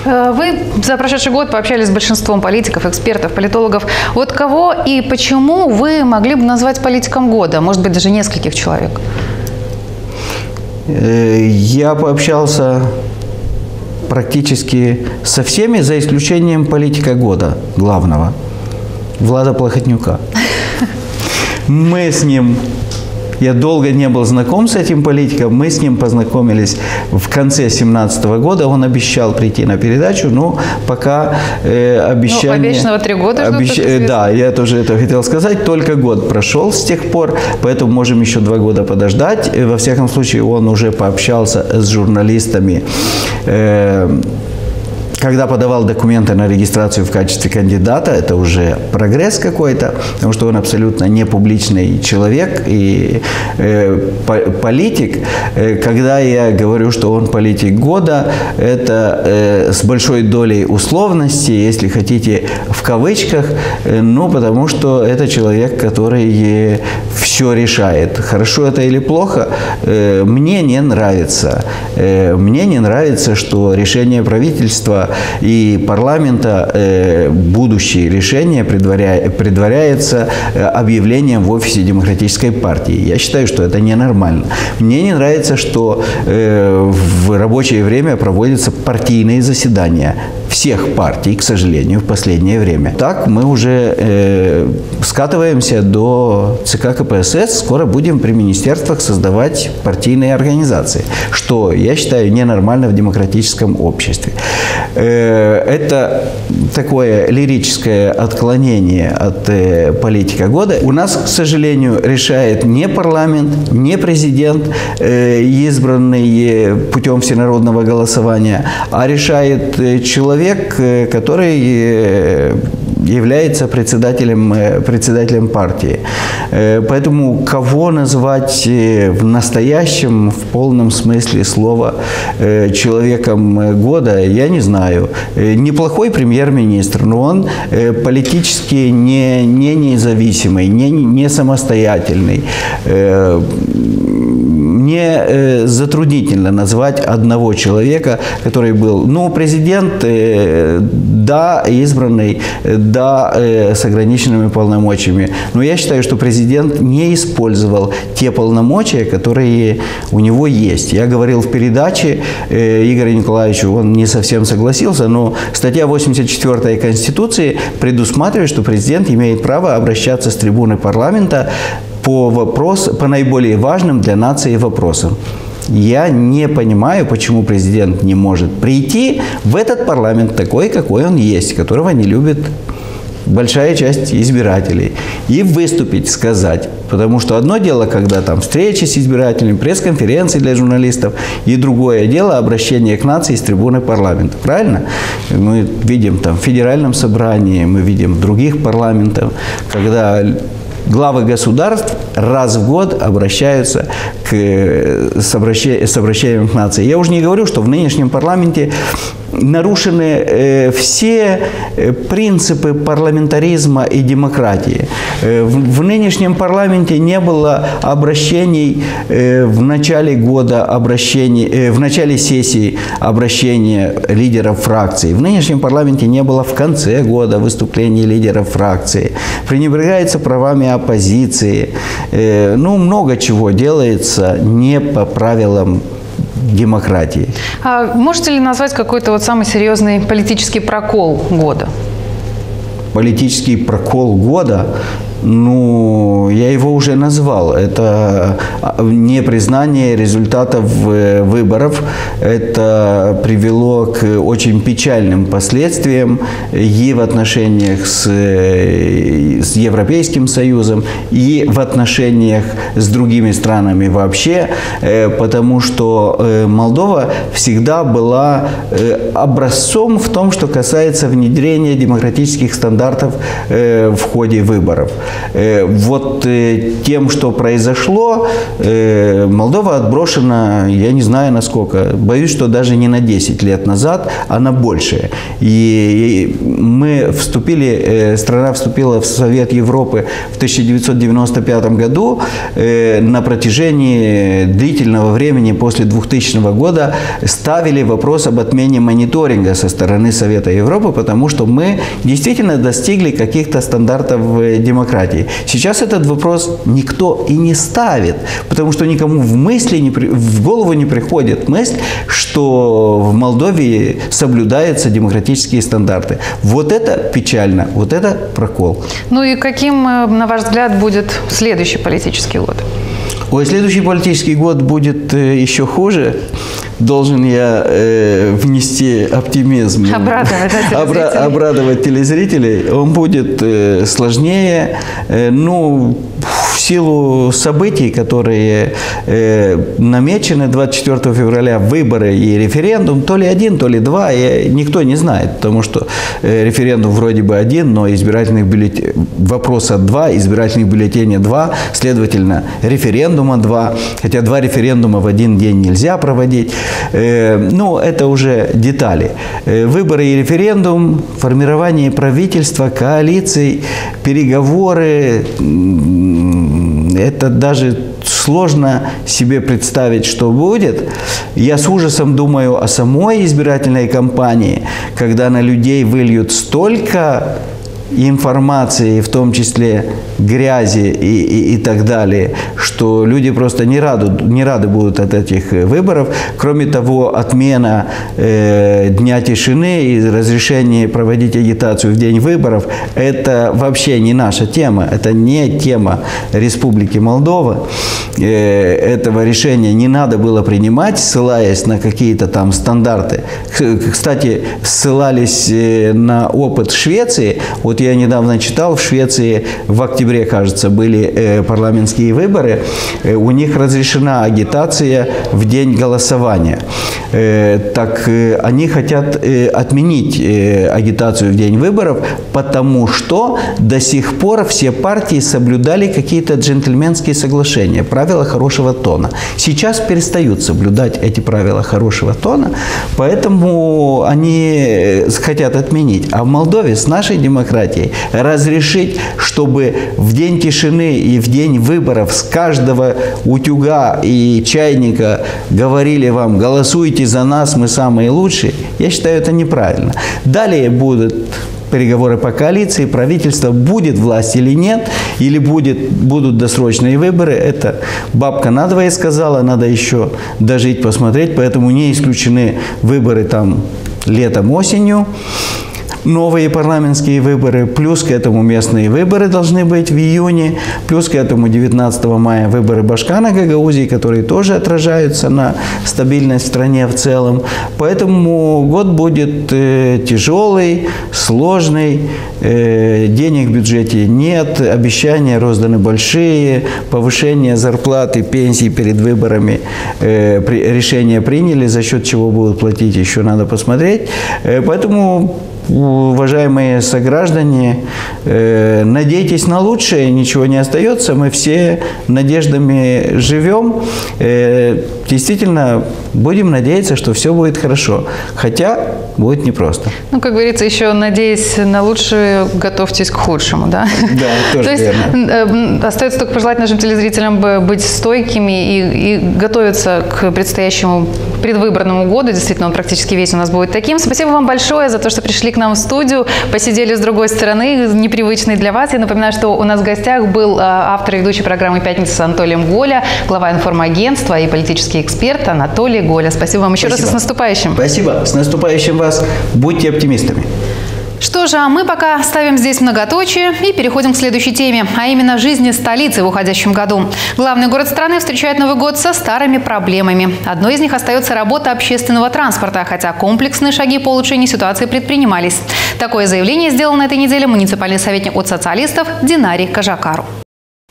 Speaker 1: Вы за прошедший год пообщались с большинством политиков, экспертов, политологов. Вот кого и почему вы могли бы назвать политиком года? Может быть, даже нескольких человек?
Speaker 16: Э, я пообщался практически со всеми, за исключением политика года главного, Влада Плохотнюка. Мы с ним я долго не был знаком с этим политиком. Мы с ним познакомились в конце 2017 года. Он обещал прийти на передачу, но пока э, обещание... Ну,
Speaker 1: обещанного три года
Speaker 16: обещ... Да, я тоже это хотел сказать. Только год прошел с тех пор, поэтому можем еще два года подождать. Во всяком случае, он уже пообщался с журналистами э, когда подавал документы на регистрацию в качестве кандидата, это уже прогресс какой-то, потому что он абсолютно не публичный человек и э, политик. Э, когда я говорю, что он политик года, это э, с большой долей условности, если хотите, в кавычках, э, ну, потому что это человек, который все решает. Хорошо это или плохо, э, мне не нравится. Э, мне не нравится, что решение правительства и парламента э, будущее решение предваря... предваряется э, объявлением в офисе Демократической партии. Я считаю, что это ненормально. Мне не нравится, что э, в рабочее время проводятся партийные заседания всех партий, к сожалению, в последнее время. Так мы уже э, скатываемся до ЦК КПСС. Скоро будем при министерствах создавать партийные организации, что, я считаю, ненормально в демократическом обществе. Э, это такое лирическое отклонение от э, политика года. У нас, к сожалению, решает не парламент, не президент, э, избранный путем всенародного голосования, а решает человек, человек, э, который э, является председателем, э, председателем партии. Поэтому кого назвать в настоящем, в полном смысле слова человеком года, я не знаю. Неплохой премьер-министр, но он политически не, не независимый, не, не самостоятельный мне э, затруднительно назвать одного человека, который был, ну, президент, э, да, избранный, э, да, с ограниченными полномочиями. Но я считаю, что президент не использовал те полномочия, которые у него есть. Я говорил в передаче Игорю Николаевичу, он не совсем согласился, но статья 84 Конституции предусматривает, что президент имеет право обращаться с трибуны парламента по, вопрос, по наиболее важным для нации вопросам. Я не понимаю, почему президент не может прийти в этот парламент такой, какой он есть, которого не любит большая часть избирателей, и выступить, сказать. Потому что одно дело, когда там встречи с избирателями, пресс-конференции для журналистов, и другое дело обращение к нации с трибуны парламента. Правильно? Мы видим там в федеральном собрании, мы видим в других парламентах, когда главы государств раз в год обращаются к, с, обращением, с обращением к нации. Я уже не говорю, что в нынешнем парламенте нарушены э, все э, принципы парламентаризма и демократии. Э, в, нынешнем парламенте не было обращений в начале года, обращений, в начале сессии обращения лидеров фракций. В нынешнем парламенте не было в конце года выступлений лидеров фракции. Пренебрегается правами оппозиции. Ну, много чего делается не по правилам демократии.
Speaker 1: А можете ли назвать какой-то вот самый серьезный политический прокол года?
Speaker 16: Политический прокол года ну, я его уже назвал. Это а, непризнание результатов э, выборов. Это привело к очень печальным последствиям и в отношениях с, э, с Европейским Союзом, и в отношениях с другими странами вообще, э, потому что Молдова всегда была образцом в том, что касается внедрения демократических стандартов в ходе выборов. Вот тем, что произошло, Молдова отброшена, я не знаю насколько, боюсь, что даже не на 10 лет назад, а на большее. И мы вступили, э, страна вступила в Совет Европы в 1995 году. Э, на протяжении длительного времени после 2000 года ставили вопрос об отмене мониторинга со стороны Совета Европы, потому что мы действительно достигли каких-то стандартов э, демократии. Сейчас этот вопрос никто и не ставит, потому что никому в мысли, не, в голову не приходит мысль, что в Молдове соблюдаются демократические стандарты. Вот это печально, вот это прокол.
Speaker 1: Ну и каким, э, на ваш взгляд, будет следующий политический год?
Speaker 16: Ой, следующий политический год будет э, еще хуже. Должен я э, внести оптимизм.
Speaker 1: Обрадовать, да,
Speaker 16: телезрителей. обрадовать телезрителей. Он будет э, сложнее. Э, ну, силу событий, которые э, намечены 24 февраля, выборы и референдум, то ли один, то ли два, и никто не знает, потому что э, референдум вроде бы один, но избирательных бюллетеней, вопроса два, избирательных бюллетеней два, следовательно, референдума два, хотя два референдума в один день нельзя проводить. Э, ну, это уже детали. Э, выборы и референдум, формирование правительства, коалиций, переговоры, это даже сложно себе представить, что будет. Я с ужасом думаю о самой избирательной кампании, когда на людей выльют столько информации, в том числе грязи и, и, и так далее, что люди просто не, раду, не рады будут от этих выборов. Кроме того, отмена э, Дня тишины и разрешение проводить агитацию в день выборов – это вообще не наша тема, это не тема Республики Молдова. Э, этого решения не надо было принимать, ссылаясь на какие-то там стандарты. Кстати, ссылались э, на опыт Швеции. Вот я недавно читал, в Швеции в октябре, кажется, были э, парламентские выборы. Э, у них разрешена агитация в день голосования. Э, так они хотят отменить агитацию в день выборов, потому что до сих пор все партии соблюдали какие-то джентльменские соглашения, правила хорошего тона. Сейчас перестают соблюдать эти правила хорошего тона, поэтому они хотят отменить. А в Молдове с нашей демократией демократии разрешить, чтобы в день тишины и в день выборов с каждого утюга и чайника говорили вам, голосуйте за нас, мы самые лучшие, я считаю это неправильно. Далее будут переговоры по коалиции, правительство, будет власть или нет, или будет, будут досрочные выборы. Это бабка надвое сказала, надо еще дожить, посмотреть, поэтому не исключены выборы там летом, осенью новые парламентские выборы, плюс к этому местные выборы должны быть в июне, плюс к этому 19 мая выборы Башкана Гагаузии, которые тоже отражаются на стабильность в стране в целом. Поэтому год будет э, тяжелый, сложный, э, денег в бюджете нет, обещания розданы большие, повышение зарплаты, пенсий перед выборами э, при, решения приняли, за счет чего будут платить, еще надо посмотреть. Э, поэтому уважаемые сограждане, э, надейтесь на лучшее, ничего не остается. Мы все надеждами живем. Э, действительно, будем надеяться, что все будет хорошо. Хотя будет непросто.
Speaker 1: Ну, как говорится, еще надеясь на лучшее, готовьтесь к худшему, да?
Speaker 16: Да, тоже
Speaker 1: То есть верно. Э, остается только пожелать нашим телезрителям быть стойкими и, и готовиться к предстоящему предвыборному году. Действительно, он практически весь у нас будет таким. Спасибо вам большое за то, что пришли к нам в студию, посидели с другой стороны, непривычной для вас. Я напоминаю, что у нас в гостях был а, автор и ведущий программы «Пятница» с Анатолием Голя, глава информагентства и политический эксперт Анатолий Голя. Спасибо вам еще Спасибо. раз и с наступающим.
Speaker 16: Спасибо. С наступающим вас. Будьте оптимистами.
Speaker 1: Что же, а мы пока ставим здесь многоточие и переходим к следующей теме, а именно жизни столицы в уходящем году. Главный город страны встречает Новый год со старыми проблемами. Одной из них остается работа общественного транспорта, хотя комплексные шаги по улучшению ситуации предпринимались. Такое заявление сделал на этой неделе муниципальный советник от социалистов Динари Кажакару.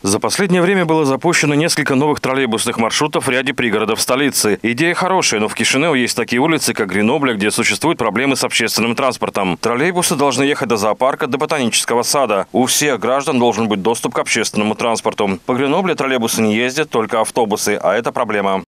Speaker 5: За последнее время было запущено несколько новых троллейбусных маршрутов в ряде пригородов столицы. Идея хорошая, но в Кишинеу есть такие улицы, как Гренобля, где существуют проблемы с общественным транспортом. Троллейбусы должны ехать до зоопарка, до ботанического сада. У всех граждан должен быть доступ к общественному транспорту. По Гренобле троллейбусы не ездят, только автобусы, а это проблема.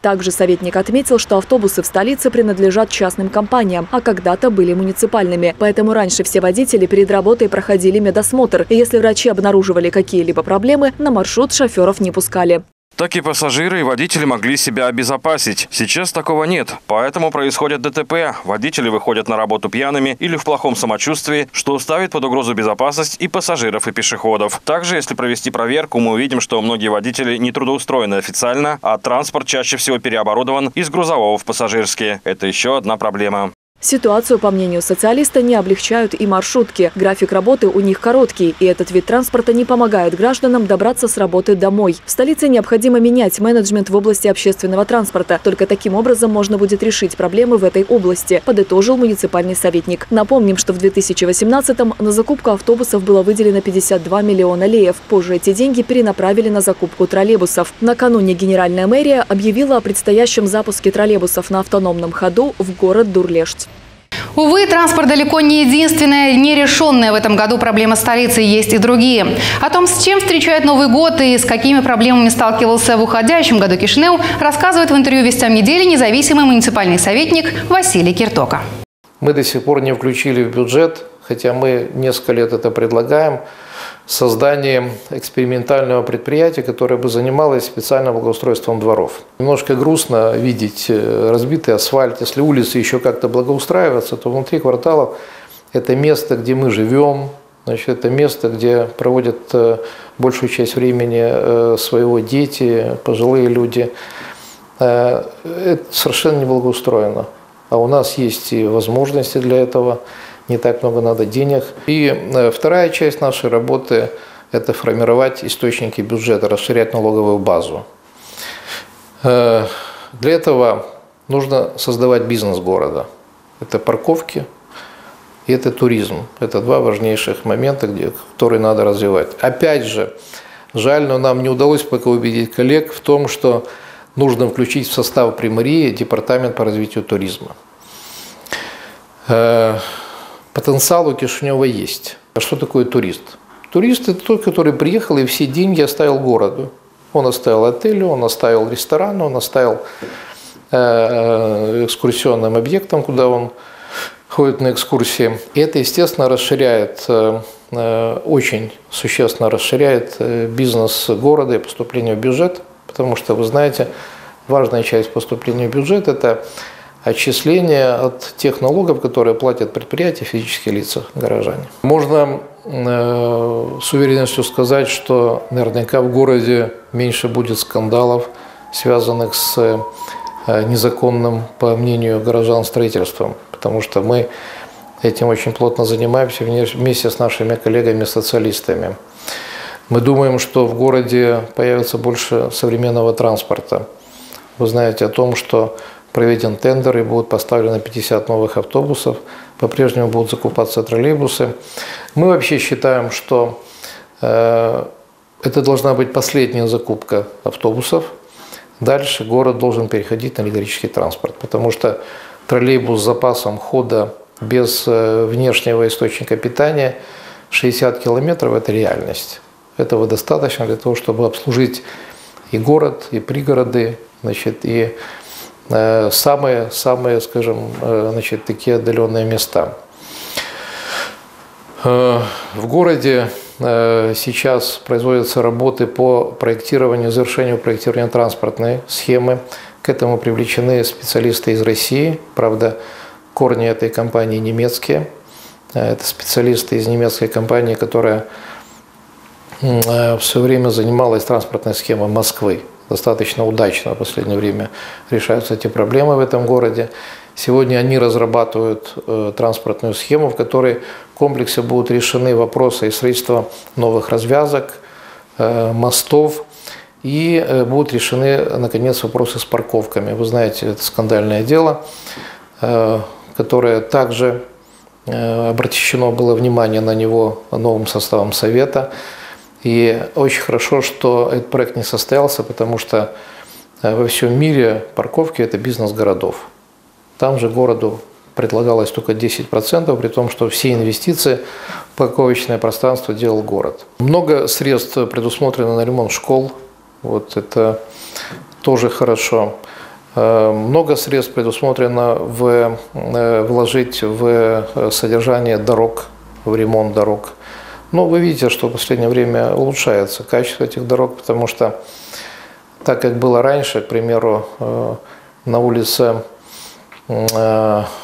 Speaker 17: Также советник отметил, что автобусы в столице принадлежат частным компаниям, а когда-то были муниципальными. Поэтому раньше все водители перед работой проходили медосмотр. И если врачи обнаруживали какие-либо проблемы, на маршрут шоферов не пускали
Speaker 5: так и пассажиры и водители могли себя обезопасить. Сейчас такого нет, поэтому происходят ДТП. Водители выходят на работу пьяными или в плохом самочувствии, что ставит под угрозу безопасность и пассажиров, и пешеходов. Также, если провести проверку, мы увидим, что многие водители не трудоустроены официально, а транспорт чаще всего переоборудован из грузового в пассажирский. Это еще одна проблема.
Speaker 17: Ситуацию, по мнению социалиста, не облегчают и маршрутки. График работы у них короткий, и этот вид транспорта не помогает гражданам добраться с работы домой. В столице необходимо менять менеджмент в области общественного транспорта. Только таким образом можно будет решить проблемы в этой области, подытожил муниципальный советник. Напомним, что в 2018-м на закупку автобусов было выделено 52 миллиона леев. Позже эти деньги перенаправили на закупку троллейбусов. Накануне генеральная мэрия объявила о предстоящем запуске троллейбусов на автономном ходу в город Дурлешт.
Speaker 1: Увы, транспорт далеко не единственная нерешенная в этом году проблема столицы, есть и другие. О том, с чем встречает Новый год и с какими проблемами сталкивался в уходящем году Кишинев, рассказывает в интервью «Вестям недели» независимый муниципальный советник Василий Киртока.
Speaker 18: Мы до сих пор не включили в бюджет, хотя мы несколько лет это предлагаем, созданием экспериментального предприятия, которое бы занималось специальным благоустройством дворов. Немножко грустно видеть э, разбитый асфальт. Если улицы еще как-то благоустраиваются, то внутри кварталов это место, где мы живем, Значит, это место, где проводят э, большую часть времени э, своего дети, пожилые люди. Это совершенно не благоустроено. А у нас есть и возможности для этого не так много надо денег. И э, вторая часть нашей работы – это формировать источники бюджета, расширять налоговую базу. Э, для этого нужно создавать бизнес города. Это парковки и это туризм. Это два важнейших момента, где, которые надо развивать. Опять же, жаль, но нам не удалось пока убедить коллег в том, что нужно включить в состав примарии департамент по развитию туризма. Э, потенциал у Кишинева есть. А что такое турист? Турист – это тот, который приехал и все деньги оставил городу. Он оставил отель, он оставил ресторан, он оставил э, экскурсионным объектом, куда он ходит на экскурсии. И это, естественно, расширяет, э, э, очень существенно расширяет бизнес города и поступление в бюджет, потому что, вы знаете, важная часть поступления в бюджет – это отчисления от тех налогов, которые платят предприятия, физические лица, горожане. Можно э, с уверенностью сказать, что наверняка в городе меньше будет скандалов, связанных с э, незаконным, по мнению горожан, строительством, потому что мы этим очень плотно занимаемся вместе с нашими коллегами-социалистами. Мы думаем, что в городе появится больше современного транспорта. Вы знаете о том, что проведен тендер и будут поставлены 50 новых автобусов. По-прежнему будут закупаться троллейбусы. Мы вообще считаем, что э, это должна быть последняя закупка автобусов. Дальше город должен переходить на электрический транспорт, потому что троллейбус с запасом хода без э, внешнего источника питания 60 километров – это реальность. Этого достаточно для того, чтобы обслужить и город, и пригороды, значит, и самые, самые, скажем, э, значит, такие отдаленные места. Э, в городе сейчас производятся работы по проектированию, завершению проектирования транспортной схемы. К этому привлечены специалисты из России. Правда, корни этой компании немецкие. Это специалисты из немецкой компании, которая все время занималась транспортной схемой Москвы достаточно удачно в последнее время решаются эти проблемы в этом городе. Сегодня они разрабатывают э, транспортную схему, в которой в комплексе будут решены вопросы и строительства новых развязок, э, мостов, и э, будут решены, наконец, вопросы с парковками. Вы знаете, это скандальное дело, э, которое также э, обращено было внимание на него новым составом Совета. И очень хорошо, что этот проект не состоялся, потому что во всем мире парковки – это бизнес городов. Там же городу предлагалось только 10%, при том, что все инвестиции в парковочное пространство делал город. Много средств предусмотрено на ремонт школ, вот это тоже хорошо. Э, много средств предусмотрено в, э, вложить в э, содержание дорог, в ремонт дорог. Но вы видите, что в последнее время улучшается качество этих дорог, потому что так как было раньше, к примеру, на улице, по-моему,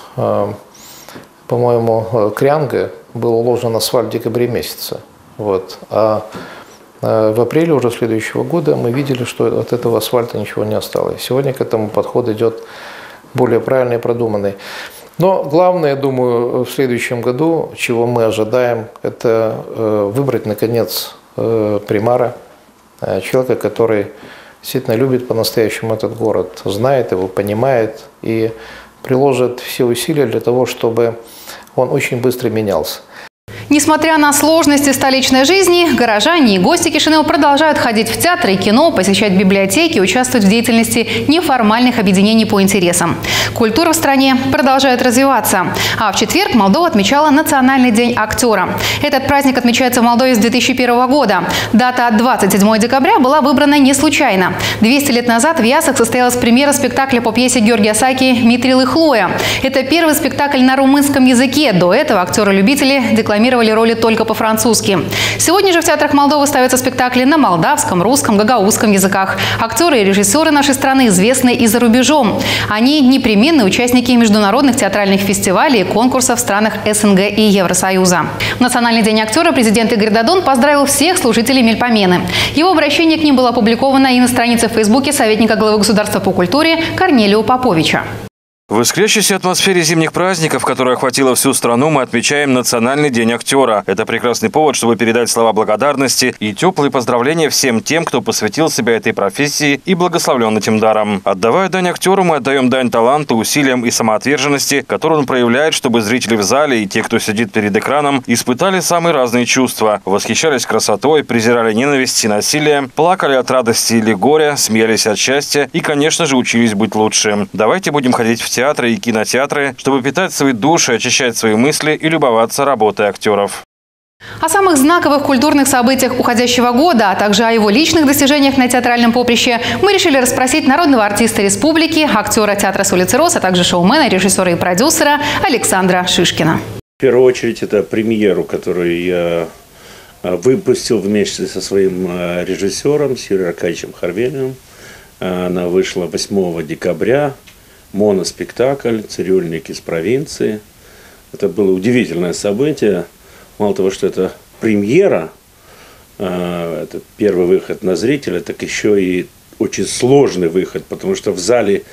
Speaker 18: Крянга был уложен асфальт в декабре месяце. Вот. А Э, в апреле уже следующего года мы видели, что от этого асфальта ничего не осталось. Сегодня к этому подход идет более правильный и продуманный. Но главное, я думаю, в следующем году, чего мы ожидаем, это э, выбрать, наконец, э, примара, человека, который действительно любит по-настоящему этот город, знает его, понимает и приложит все усилия для того, чтобы он очень быстро менялся.
Speaker 1: Несмотря на сложности столичной жизни, горожане и гости Кишинева продолжают ходить в театры и кино, посещать библиотеки, участвовать в деятельности неформальных объединений по интересам. Культура в стране продолжает развиваться. А в четверг Молдова отмечала Национальный день актера. Этот праздник отмечается в Молдове с 2001 года. Дата 27 декабря была выбрана не случайно. 200 лет назад в Ясах состоялась премьера спектакля по пьесе Георгия Саки «Митрил и Хлоя». Это первый спектакль на румынском языке. До этого актеры-любители декламировали дублировали роли только по-французски. Сегодня же в театрах Молдовы ставятся спектакли на молдавском, русском, гагаузском языках. Актеры и режиссеры нашей страны известны и за рубежом. Они непременные участники международных театральных фестивалей и конкурсов в странах СНГ и Евросоюза. В Национальный день актера президент Игорь Дадон поздравил всех служителей Мельпомены. Его обращение к ним было опубликовано и на странице в Фейсбуке советника главы государства по культуре Корнелио Поповича.
Speaker 5: В искрящейся атмосфере зимних праздников, которая охватила всю страну, мы отмечаем Национальный день актера. Это прекрасный повод, чтобы передать слова благодарности и теплые поздравления всем тем, кто посвятил себя этой профессии и благословлен этим даром. Отдавая дань актеру, мы отдаем дань таланту, усилиям и самоотверженности, которую он проявляет, чтобы зрители в зале и те, кто сидит перед экраном, испытали самые разные чувства. Восхищались красотой, презирали ненависть и насилие, плакали от радости или горя, смеялись от счастья и, конечно же, учились быть лучше. Давайте будем ходить в театры и кинотеатры, чтобы питать свои души, очищать свои мысли и любоваться работой актеров.
Speaker 1: О самых знаковых культурных событиях уходящего года, а также о его личных достижениях на театральном поприще мы решили расспросить народного артиста республики, актера театра с улицы Рос, а также шоумена, режиссера и продюсера Александра Шишкина.
Speaker 19: В первую очередь это премьеру, которую я а, выпустил вместе со своим а, режиссером Сирой Аркадьевичем Харвелиным. Она вышла 8 декабря моноспектакль «Цирюльник из провинции». Это было удивительное событие. Мало того, что это премьера, а, это первый выход на зрителя, так еще и очень сложный выход, потому что в зале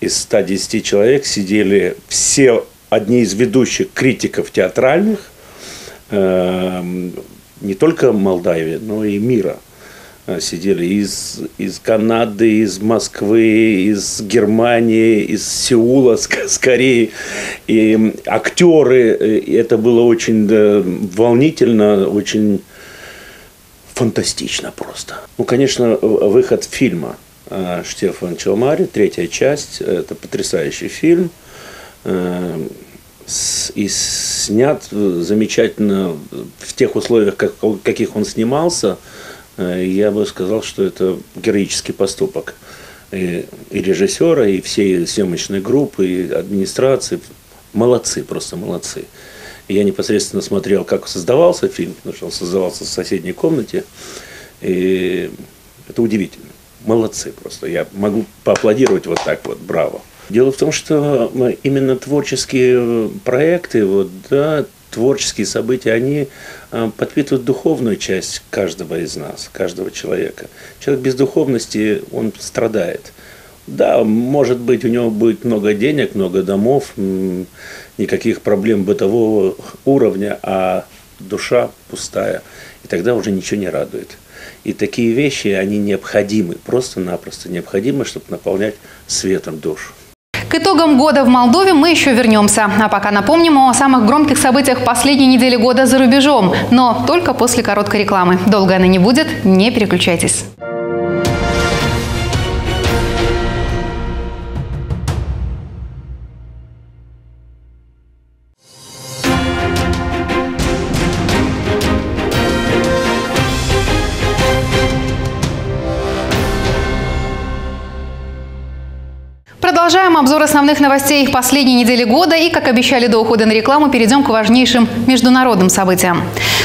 Speaker 19: из 110 человек сидели все одни из ведущих критиков театральных, а, не только Молдавии, но и мира – сидели из, из Канады, из Москвы, из Германии, из Сеула, скорее. И актеры, э, и это было очень да, волнительно, очень фантастично просто. Ну, конечно, выход фильма э, Штефан Челмари, третья часть, это потрясающий фильм. И снят замечательно в тех условиях, как, каких он снимался – Э, я бы сказал, что это героический поступок и, и режиссера, и всей съемочной группы, и администрации. Молодцы, просто молодцы. Я непосредственно смотрел, как создавался фильм, потому что он создавался в соседней комнате. И это удивительно. Молодцы просто. Я могу поаплодировать вот так вот, браво. Дело в том, что именно творческие проекты, вот, да, творческие события, они подпитывают духовную часть каждого из нас, каждого человека. Человек без духовности, он страдает. Да, может быть, у него будет много денег, много домов, никаких проблем бытового уровня, а душа пустая. И тогда уже ничего не радует. И такие вещи, они необходимы, просто-напросто необходимы, чтобы наполнять светом душу.
Speaker 1: К итогам года в Молдове мы еще вернемся. А пока напомним о самых громких событиях последней недели года за рубежом. Но только после короткой рекламы. Долго она не будет, не переключайтесь. Обзор основных новостей последней недели года и, как обещали до ухода на рекламу, перейдем к важнейшим международным событиям.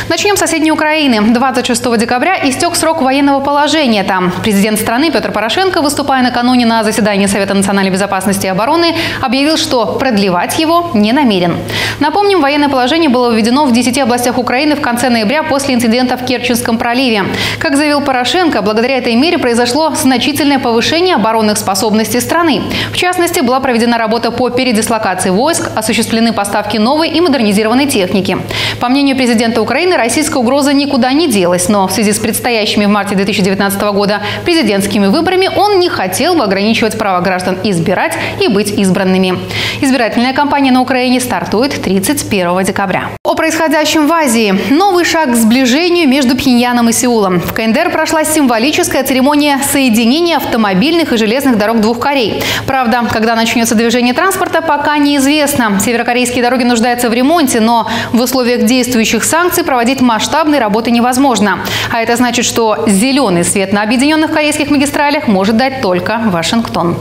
Speaker 1: Начнем с соседней Украины. 26 декабря истек срок военного положения там. Президент страны Петр Порошенко, выступая накануне на заседании Совета национальной безопасности и обороны, объявил, что продлевать его не намерен. Напомним, военное положение было введено в 10 областях Украины в конце ноября после инцидента в Керченском проливе. Как заявил Порошенко, благодаря этой мере произошло значительное повышение оборонных способностей страны. В частности, была проведена работа по передислокации войск, осуществлены поставки новой и модернизированной техники. По мнению президента Украины, российская угроза никуда не делась, но в связи с предстоящими в марте 2019 года президентскими выборами он не хотел бы ограничивать право граждан избирать и быть избранными. Избирательная кампания на Украине стартует 31 декабря. О происходящем в Азии. Новый шаг к сближению между Пхеньяном и Сеулом. В КНДР прошла символическая церемония соединения автомобильных и железных дорог двух Корей. Правда, когда начнется движение транспорта, пока неизвестно. Северокорейские дороги нуждаются в ремонте, но в условиях действующих санкций проводить масштабные работы невозможно. А это значит, что зеленый свет на объединенных корейских магистралях может дать только Вашингтон.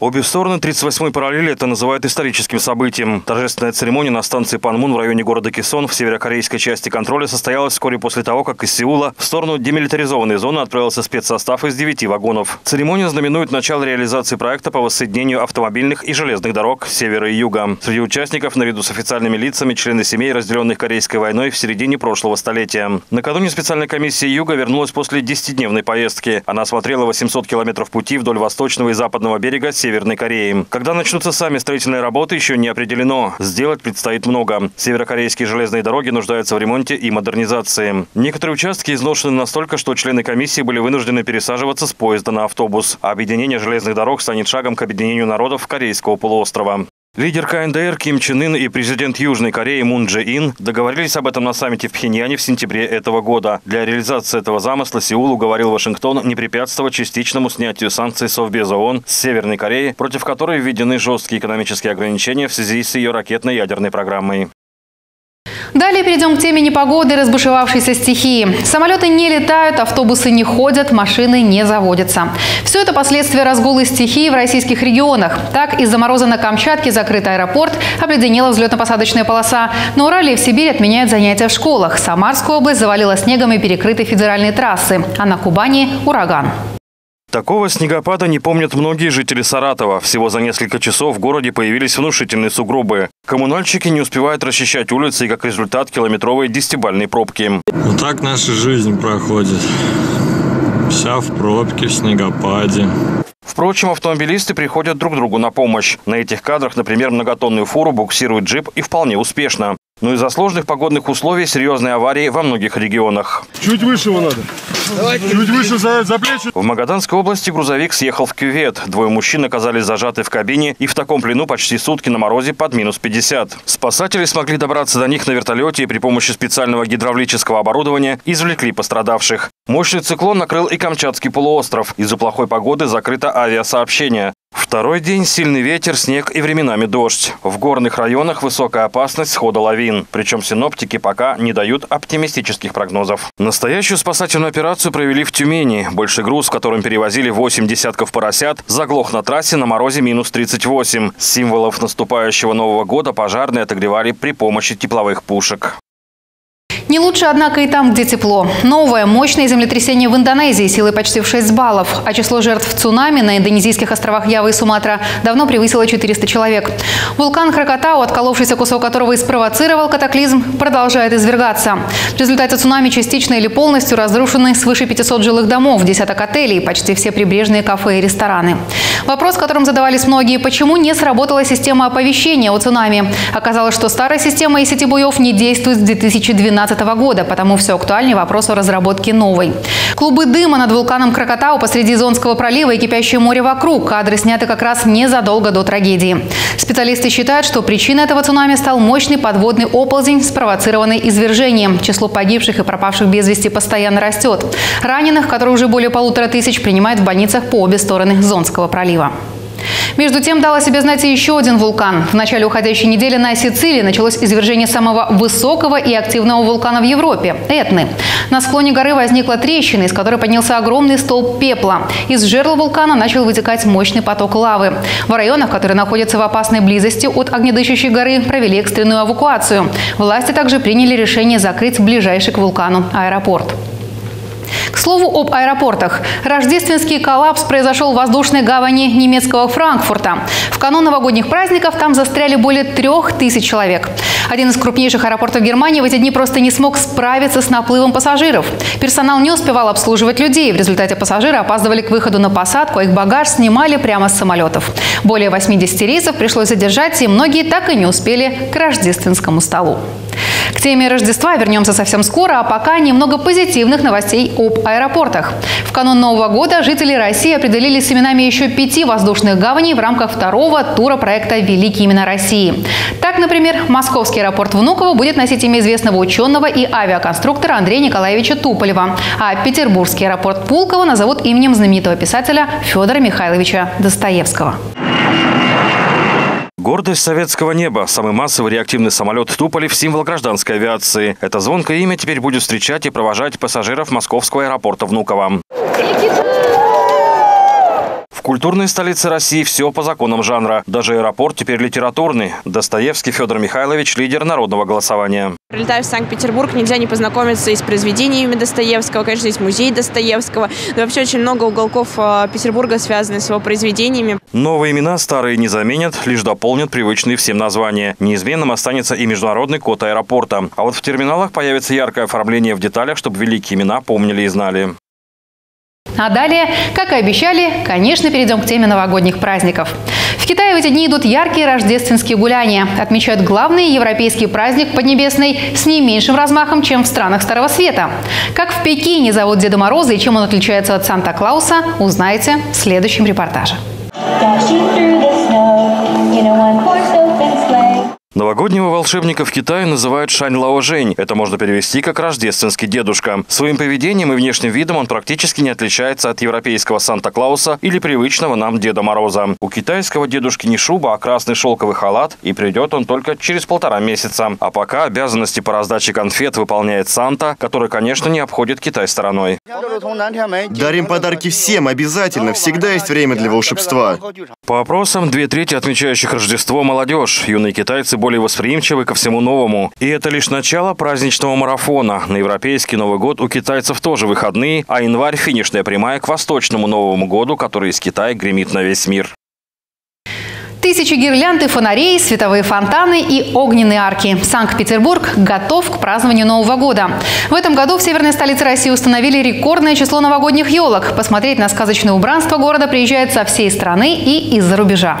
Speaker 5: Обе стороны 38-й параллели это называют историческим событием. Торжественная церемония на станции Панмун в районе города Кисон в северокорейской части контроля состоялась вскоре после того, как из Сеула в сторону демилитаризованной зоны отправился спецсостав из 9 вагонов. Церемония знаменует начало реализации проекта по воссоединению автомобильных и железных дорог севера и юга. Среди участников, наряду с официальными лицами, члены семей, разделенных Корейской войной в середине прошлого столетия. Накануне специальная комиссия Юга вернулась после 10-дневной поездки. Она осмотрела 800 километров пути вдоль восточного и западного берега Северной Кореи. Когда начнутся сами строительные работы, еще не определено. Сделать предстоит много. Северокорейские железные дороги нуждаются в ремонте и модернизации. Некоторые участки изношены настолько, что члены комиссии были вынуждены пересаживаться с поезда на автобус. Объединение железных дорог станет шагом к объединению народов Корейского полуострова. Лидер КНДР Ким Чен Ын и президент Южной Кореи Мун Дже Ин договорились об этом на саммите в Пхеньяне в сентябре этого года. Для реализации этого замысла Сеул уговорил Вашингтон не препятствовать частичному снятию санкций Совбеза ООН с Северной Кореи, против которой введены жесткие экономические ограничения в связи с ее ракетно-ядерной программой.
Speaker 1: Далее перейдем к теме непогоды и разбушевавшейся стихии. Самолеты не летают, автобусы не ходят, машины не заводятся. Все это последствия разгула стихии в российских регионах. Так, из-за мороза на Камчатке закрыт аэропорт, обледенела взлетно-посадочная полоса. На Урале и в Сибири отменяют занятия в школах. Самарскую область завалила снегом и перекрыты федеральные трассы. А на Кубани – ураган.
Speaker 5: Такого снегопада не помнят многие жители Саратова. Всего за несколько часов в городе появились внушительные сугробы. Коммунальщики не успевают расчищать улицы и, как результат, километровые десятибальные пробки.
Speaker 20: Вот так наша жизнь проходит. Вся в пробке, в снегопаде.
Speaker 5: Впрочем, автомобилисты приходят друг другу на помощь. На этих кадрах, например, многотонную фуру буксирует джип и вполне успешно. Но из-за сложных погодных условий серьезные аварии во многих регионах.
Speaker 21: Чуть выше его надо. Давайте. Чуть выше за, за плечи.
Speaker 5: В Магаданской области грузовик съехал в кювет. Двое мужчин оказались зажаты в кабине и в таком плену почти сутки на морозе под минус 50. Спасатели смогли добраться до них на вертолете и при помощи специального гидравлического оборудования извлекли пострадавших. Мощный циклон накрыл и Камчатский полуостров. Из-за плохой погоды закрыто авиасообщение. Второй день сильный ветер, снег и временами дождь. В горных районах высокая опасность схода лавин. Причем синоптики пока не дают оптимистических прогнозов. Настоящую спасательную операцию провели в Тюмени. Большой груз, которым перевозили 8 десятков поросят, заглох на трассе на морозе минус 38. Символов наступающего Нового года пожарные отогревали при помощи тепловых пушек.
Speaker 1: Не лучше, однако, и там, где тепло. Новое мощное землетрясение в Индонезии силой почти в 6 баллов, а число жертв цунами на индонезийских островах Ява и Суматра давно превысило 400 человек. Вулкан Кракатау, отколовшийся кусок которого и спровоцировал катаклизм, продолжает извергаться. В результате цунами частично или полностью разрушены свыше 500 жилых домов, десяток отелей, почти все прибрежные кафе и рестораны. Вопрос, которым задавались многие, почему не сработала система оповещения о цунами. Оказалось, что старая система и сети буев не действует с 2012 2020 года, потому все актуальнее вопрос о разработке новой. Клубы дыма над вулканом Кракатау посреди Зонского пролива и кипящее море вокруг. Кадры сняты как раз незадолго до трагедии. Специалисты считают, что причиной этого цунами стал мощный подводный оползень, спровоцированный извержением. Число погибших и пропавших без вести постоянно растет. Раненых, которые уже более полутора тысяч, принимают в больницах по обе стороны Зонского пролива. Между тем дал о себе знать и еще один вулкан. В начале уходящей недели на Сицилии началось извержение самого высокого и активного вулкана в Европе – Этны. На склоне горы возникла трещина, из которой поднялся огромный столб пепла. Из жерла вулкана начал вытекать мощный поток лавы. В районах, которые находятся в опасной близости от огнедышащей горы, провели экстренную эвакуацию. Власти также приняли решение закрыть ближайший к вулкану аэропорт. К слову об аэропортах. Рождественский коллапс произошел в воздушной гавани немецкого Франкфурта. В канун новогодних праздников там застряли более трех тысяч человек. Один из крупнейших аэропортов Германии в эти дни просто не смог справиться с наплывом пассажиров. Персонал не успевал обслуживать людей. В результате пассажиры опаздывали к выходу на посадку, а их багаж снимали прямо с самолетов. Более 80 рейсов пришлось задержать, и многие так и не успели к рождественскому столу. К теме Рождества вернемся совсем скоро, а пока немного позитивных новостей об аэропортах. В канун Нового года жители России определились с именами еще пяти воздушных гаваней в рамках второго тура проекта «Великие имена России». Так, например, московский аэропорт Внуково будет носить имя известного ученого и авиаконструктора Андрея Николаевича Туполева, а петербургский аэропорт Пулково назовут именем знаменитого писателя Федора Михайловича Достоевского.
Speaker 5: Гордость советского неба. Самый массовый реактивный самолет Туполев – символ гражданской авиации. Это звонкое имя теперь будет встречать и провожать пассажиров московского аэропорта Внуково. В культурной столице России все по законам жанра. Даже аэропорт теперь литературный. Достоевский Федор Михайлович – лидер народного голосования.
Speaker 22: Прилетая в Санкт-Петербург, нельзя не познакомиться и с произведениями Достоевского. Конечно, есть музей Достоевского. Но вообще очень много уголков а, Петербурга связаны с его произведениями.
Speaker 5: Новые имена старые не заменят, лишь дополнят привычные всем названия. Неизменным останется и международный код аэропорта. А вот в терминалах появится яркое оформление в деталях, чтобы великие имена помнили и знали.
Speaker 1: А далее, как и обещали, конечно, перейдем к теме новогодних праздников. В Китае в эти дни идут яркие рождественские гуляния. Отмечают главный европейский праздник Поднебесный с не меньшим размахом, чем в странах Старого Света. Как в Пекине зовут Деда Мороза и чем он отличается от Санта-Клауса, узнаете в следующем репортаже.
Speaker 5: Новогоднего волшебника в Китае называют Шань Лао Жень. Это можно перевести как «рождественский дедушка». Своим поведением и внешним видом он практически не отличается от европейского Санта-Клауса или привычного нам Деда Мороза. У китайского дедушки не шуба, а красный шелковый халат, и придет он только через полтора месяца. А пока обязанности по раздаче конфет выполняет Санта, который, конечно, не обходит Китай стороной.
Speaker 23: Дарим подарки всем, обязательно. Всегда есть время для волшебства.
Speaker 5: По опросам, две трети отмечающих Рождество – молодежь. Юные китайцы более восприимчивы ко всему новому. И это лишь начало праздничного марафона. На европейский Новый год у китайцев тоже выходные, а январь – финишная прямая к восточному Новому году, который из Китая гремит на весь мир.
Speaker 1: Тысячи гирлянд и фонарей, световые фонтаны и огненные арки. Санкт-Петербург готов к празднованию Нового года. В этом году в северной столице России установили рекордное число новогодних елок. Посмотреть на сказочное убранство города приезжают со всей страны и из-за рубежа.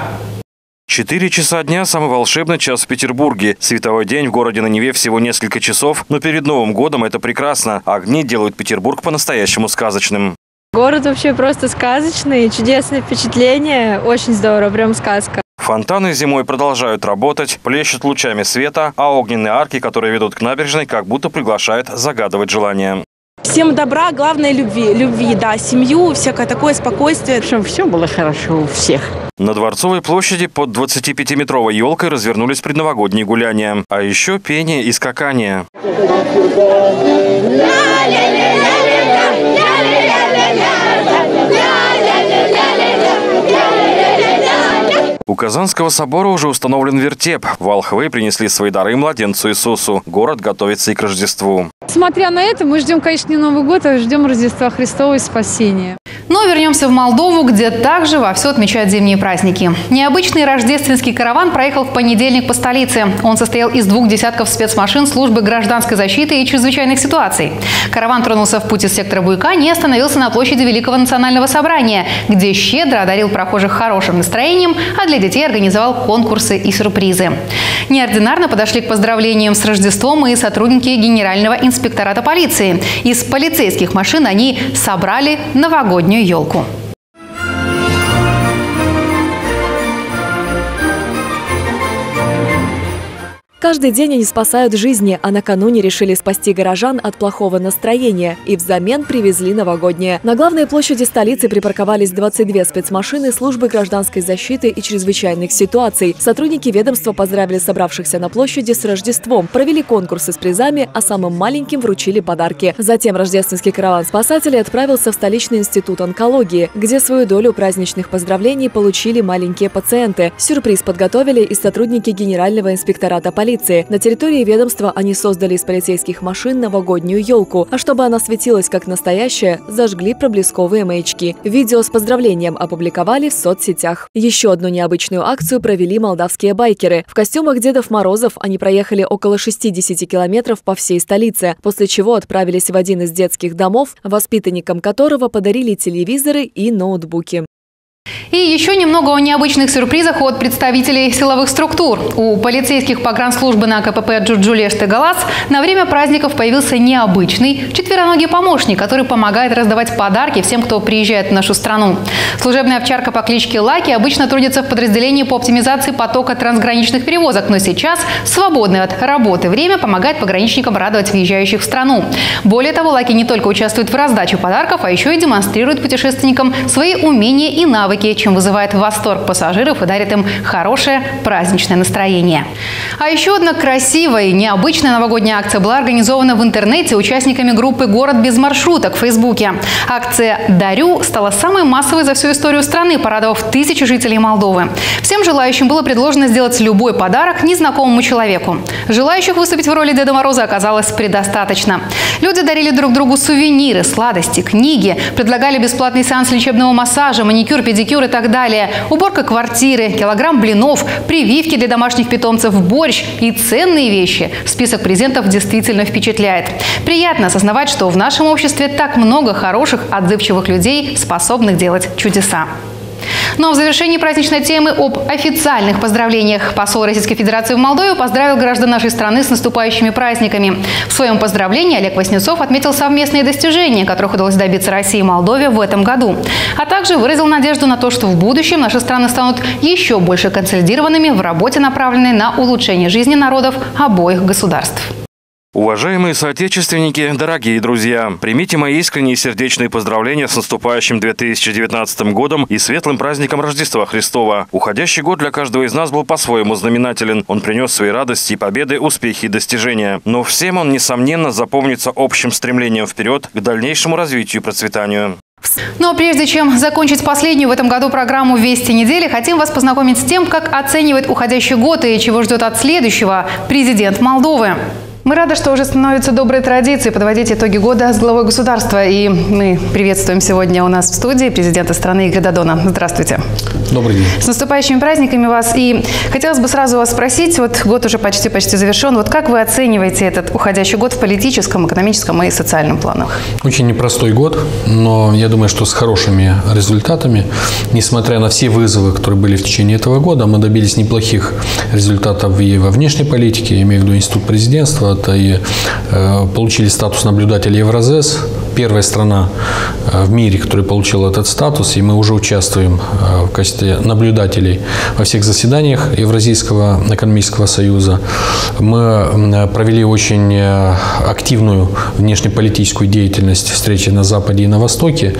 Speaker 5: Четыре часа дня – самый волшебный час в Петербурге. Световой день в городе на Неве всего несколько часов, но перед Новым годом это прекрасно. Огни делают Петербург по-настоящему сказочным.
Speaker 24: Город вообще просто сказочный, чудесное впечатление, очень здорово, прям сказка.
Speaker 5: Фонтаны зимой продолжают работать, плещут лучами света, а огненные арки, которые ведут к набережной, как будто приглашают загадывать желания.
Speaker 25: Всем добра, главное любви, любви, да, семью, всякое такое спокойствие.
Speaker 26: Чтобы все было хорошо у всех.
Speaker 5: На Дворцовой площади под 25-метровой елкой развернулись предновогодние гуляния. А еще пение и скакание. У Казанского собора уже установлен вертеп. Волхвы принесли свои дары младенцу Иисусу. Город готовится и к Рождеству.
Speaker 27: Смотря на это, мы ждем, конечно, не Новый год, а ждем Рождества Христова и спасения.
Speaker 1: Но вернемся в Молдову, где также вовсю отмечают зимние праздники. Необычный рождественский караван проехал в понедельник по столице. Он состоял из двух десятков спецмашин службы гражданской защиты и чрезвычайных ситуаций. Караван тронулся в путь из сектора Буйкань и остановился на площади Великого национального собрания, где щедро одарил прохожих хорошим настроением, а для детей организовал конкурсы и сюрпризы. Неординарно подошли к поздравлениям с Рождеством и сотрудники Генерального инспектората полиции. Из полицейских машин они собрали новогоднюю елку.
Speaker 17: Каждый день они спасают жизни, а накануне решили спасти горожан от плохого настроения и взамен привезли новогоднее. На главной площади столицы припарковались 22 спецмашины службы гражданской защиты и чрезвычайных ситуаций. Сотрудники ведомства поздравили собравшихся на площади с Рождеством, провели конкурсы с призами, а самым маленьким вручили подарки. Затем рождественский караван спасателей отправился в столичный институт онкологии, где свою долю праздничных поздравлений получили маленькие пациенты. Сюрприз подготовили и сотрудники Генерального инспектората полиции полиции. На территории ведомства они создали из полицейских машин новогоднюю елку, а чтобы она светилась как настоящая, зажгли проблесковые маячки. Видео с поздравлением опубликовали в соцсетях. Еще одну необычную акцию провели молдавские байкеры. В костюмах Дедов Морозов они проехали около 60 километров по всей столице, после чего отправились в один из детских домов, воспитанникам которого подарили телевизоры и ноутбуки.
Speaker 1: И еще немного о необычных сюрпризах от представителей силовых структур. У полицейских погранслужбы на КПП Джуджулеш Тегалас на время праздников появился необычный четвероногий помощник, который помогает раздавать подарки всем, кто приезжает в нашу страну. Служебная овчарка по кличке Лаки обычно трудится в подразделении по оптимизации потока трансграничных перевозок, но сейчас свободное от работы время помогает пограничникам радовать въезжающих в страну. Более того, Лаки не только участвует в раздаче подарков, а еще и демонстрирует путешественникам свои умения и навыки, чем вызывает восторг пассажиров и дарит им хорошее праздничное настроение. А еще одна красивая и необычная новогодняя акция была организована в интернете участниками группы «Город без маршруток» в Фейсбуке. Акция «Дарю» стала самой массовой за всю историю страны, порадовав тысячи жителей Молдовы. Всем желающим было предложено сделать любой подарок незнакомому человеку. Желающих выступить в роли Деда Мороза оказалось предостаточно. Люди дарили друг другу сувениры, сладости, книги, предлагали бесплатный сеанс лечебного массажа, маникюр, педикюр и так далее, уборка квартиры, килограмм блинов, прививки для домашних питомцев, борщ и ценные вещи. Список презентов действительно впечатляет. Приятно осознавать, что в нашем обществе так много хороших, отзывчивых людей, способных делать чудеса. Ну а в завершении праздничной темы об официальных поздравлениях. Посол Российской Федерации в Молдове поздравил граждан нашей страны с наступающими праздниками. В своем поздравлении Олег Васнецов отметил совместные достижения, которых удалось добиться России и Молдове в этом году. А также выразил надежду на то, что в будущем наши страны станут еще больше консолидированными в работе, направленной на улучшение жизни народов обоих государств.
Speaker 5: Уважаемые соотечественники, дорогие друзья, примите мои искренние и сердечные поздравления с наступающим 2019 годом и светлым праздником Рождества Христова. Уходящий год для каждого из нас был по-своему знаменателен. Он принес свои радости победы, успехи и достижения. Но всем он, несомненно, запомнится общим стремлением вперед к дальнейшему развитию и процветанию.
Speaker 1: Но прежде чем закончить последнюю в этом году программу «Вести недели», хотим вас познакомить с тем, как оценивает уходящий год и чего ждет от следующего президент Молдовы. Мы рады, что уже становится доброй традицией подводить итоги года с главой государства. И мы приветствуем сегодня у нас в студии президента страны Игоря Дадона. Здравствуйте.
Speaker 28: Добрый день.
Speaker 1: С наступающими праздниками вас. И хотелось бы сразу вас спросить, вот год уже почти-почти завершен. Вот как вы оцениваете этот уходящий год в политическом, экономическом и социальном планах?
Speaker 28: Очень непростой год, но я думаю, что с хорошими результатами. Несмотря на все вызовы, которые были в течение этого года, мы добились неплохих результатов и во внешней политике, я имею в виду институт президентства, это и э, получили статус наблюдателя Евразес, первая страна э, в мире, которая получила этот статус, и мы уже участвуем э, в качестве наблюдателей во всех заседаниях Евразийского экономического союза. Мы провели очень активную внешнеполитическую деятельность, встречи на Западе и на Востоке,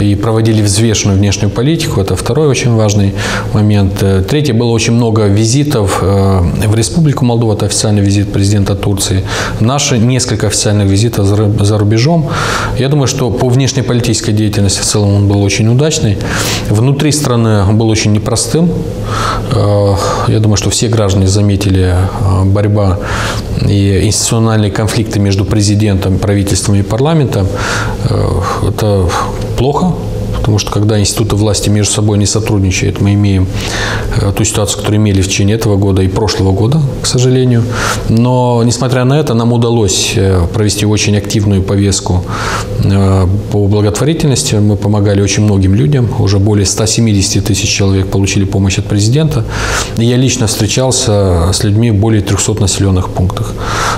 Speaker 28: и проводили взвешенную внешнюю политику. Это второй очень важный момент. Третье, было очень много визитов в Республику Молдова, это официальный визит президента Турции. Наши несколько официальных визитов за рубежом. Я думаю, что по внешнеполитической деятельности в целом он был очень удачный. Внутри страны он был очень непростым. Э, я думаю, что все граждане заметили э, борьба и институциональные конфликты между президентом, правительством и парламентом. Э, это плохо, Потому что когда институты власти между собой не сотрудничают, мы имеем э, ту ситуацию, которую имели в течение этого года и прошлого года, к сожалению. Но, несмотря на это, нам удалось э, провести очень активную повестку э, по благотворительности. Мы помогали очень многим людям. Уже более 170 тысяч человек получили помощь от президента. Я лично встречался с людьми в более 300 населенных пунктах.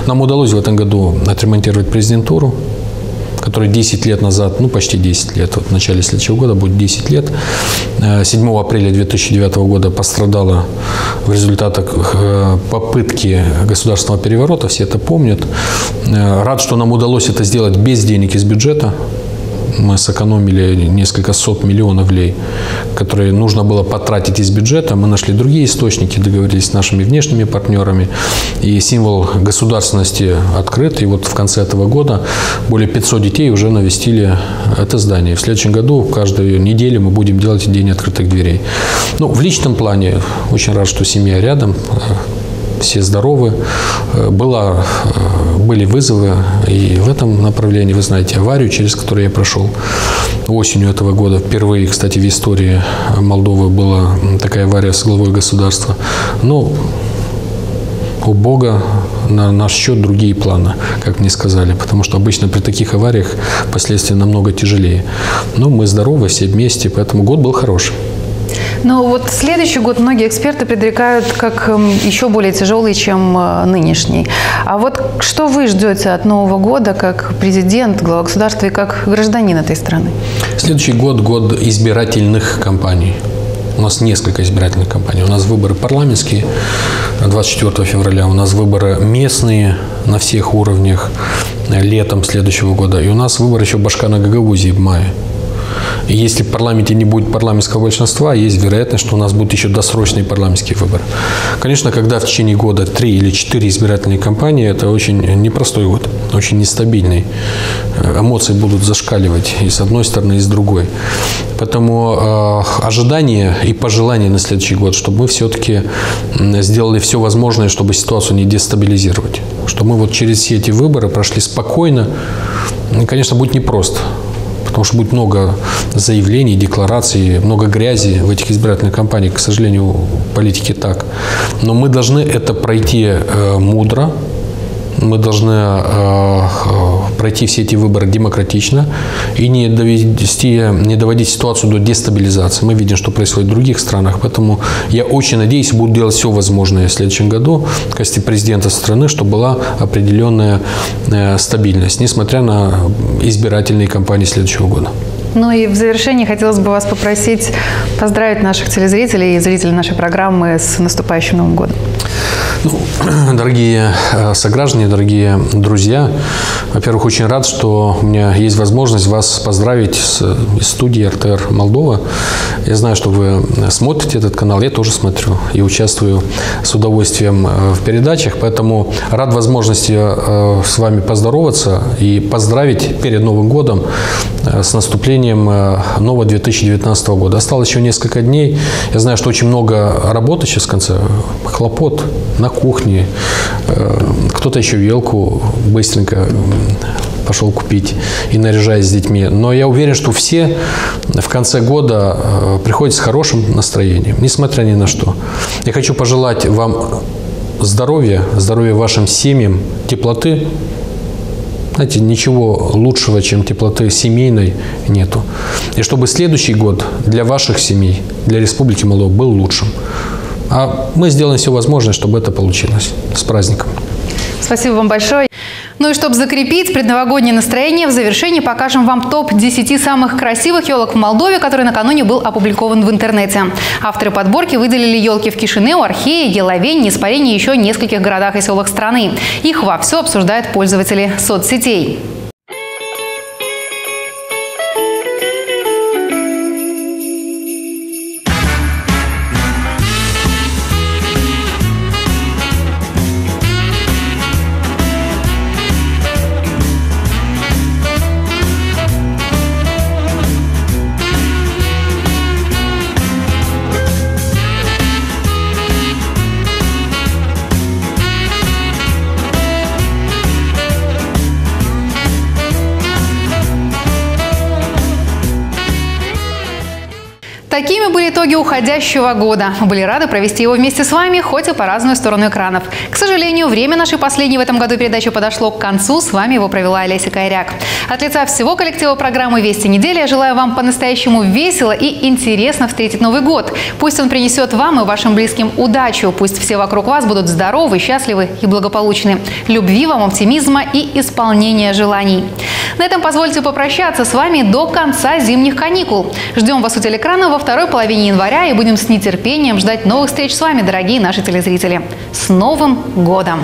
Speaker 28: Нам удалось в этом году отремонтировать президентуру который 10 лет назад, ну почти 10 лет, вот в начале следующего года будет 10 лет, 7 э, апреля 2009 года пострадала в результатах э, попытки государственного переворота, все это помнят. Э, рад, что нам удалось это сделать без денег из бюджета, мы сэкономили несколько сот миллионов лей, которые нужно было потратить из бюджета. Мы нашли другие источники, договорились с нашими внешними партнерами. И символ государственности открыт. И вот в конце этого года более 500 детей уже навестили это здание. В следующем году каждую неделю мы будем делать День открытых дверей. Ну, в личном плане очень рад, что семья рядом все здоровы. Было, э, были вызовы и в этом направлении, вы знаете, аварию, через которую я прошел осенью этого года. Впервые, кстати, в истории Молдовы была такая авария с главой государства. Но у Бога на наш счет другие планы, как мне сказали, потому что обычно при таких авариях последствия намного тяжелее. Но мы здоровы, все вместе, поэтому год был хороший.
Speaker 1: Но вот следующий год многие эксперты предрекают как эм, еще более тяжелый, чем э, нынешний. А вот что вы ждете от Нового года как президент, глава государства и как гражданин этой страны?
Speaker 28: Следующий год – год избирательных кампаний. У нас несколько избирательных кампаний. У нас выборы парламентские 24 февраля, у нас выборы местные на всех уровнях летом следующего года. И у нас выбор еще Башкана Гагаузии в мае. И если в парламенте не будет парламентского большинства, есть вероятность, что у нас будут еще досрочные парламентские выборы. Конечно, когда в течение года три или четыре избирательные кампании, это очень непростой год, очень нестабильный. Э, эмоции будут зашкаливать и с одной стороны, и с другой. Поэтому э, ожидания и пожелания на следующий год, чтобы мы все-таки сделали все возможное, чтобы ситуацию не дестабилизировать. Чтобы мы вот через все эти выборы прошли спокойно. И, конечно, будет непросто потому что будет много заявлений, деклараций, много грязи в этих избирательных кампаниях. К сожалению, политики так. Но мы должны это пройти э, мудро, мы должны э, пройти все эти выборы демократично и не довести, не доводить ситуацию до дестабилизации. Мы видим, что происходит в других странах, поэтому я очень надеюсь, буду делать все возможное в следующем году в качестве президента страны, чтобы была определенная э, стабильность, несмотря на избирательные кампании следующего года.
Speaker 1: Ну и в завершении хотелось бы вас попросить поздравить наших телезрителей и зрителей нашей программы с наступающим Новым годом.
Speaker 28: Дорогие э, сограждане, дорогие друзья, во-первых, очень рад, что у меня есть возможность вас поздравить с из студии РТР Молдова. Я знаю, что вы смотрите этот канал, я тоже смотрю и участвую с удовольствием э, в передачах, поэтому рад возможности э, с вами поздороваться и поздравить перед Новым годом с наступлением нового 2019 года. Осталось еще несколько дней. Я знаю, что очень много работы сейчас в конце, хлопот, на кухне. Э, кто-то еще велку быстренько пошел купить и наряжаясь с детьми. Но я уверен, что все в конце года э, приходят с хорошим настроением, несмотря ни на что. Я хочу пожелать вам здоровья, здоровья вашим семьям, теплоты. Знаете, ничего лучшего, чем теплоты семейной нету. И чтобы следующий год для ваших семей, для Республики Молдова был лучшим. А мы сделаем все возможное, чтобы это получилось. С праздником.
Speaker 1: Спасибо вам большое. Ну и чтобы закрепить предновогоднее настроение, в завершении покажем вам топ-10 самых красивых елок в Молдове, который накануне был опубликован в интернете. Авторы подборки выделили елки в Кишинеу, Архее, Еловень, Неспарине и еще нескольких городах и селах страны. Их вовсю обсуждают пользователи соцсетей. Были итоги уходящего года. Мы были рады провести его вместе с вами, хоть и по разную сторону экранов. К сожалению, время нашей последней в этом году передачи подошло к концу. С вами его провела Олеся Кайряк. От лица всего коллектива программы «Вести недели» я желаю вам по-настоящему весело и интересно встретить Новый год. Пусть он принесет вам и вашим близким удачу. Пусть все вокруг вас будут здоровы, счастливы и благополучны. Любви вам, оптимизма и исполнения желаний. На этом позвольте попрощаться с вами до конца зимних каникул. Ждем вас у телекрана во второй половине января и будем с нетерпением ждать новых встреч с вами, дорогие наши телезрители. С Новым годом!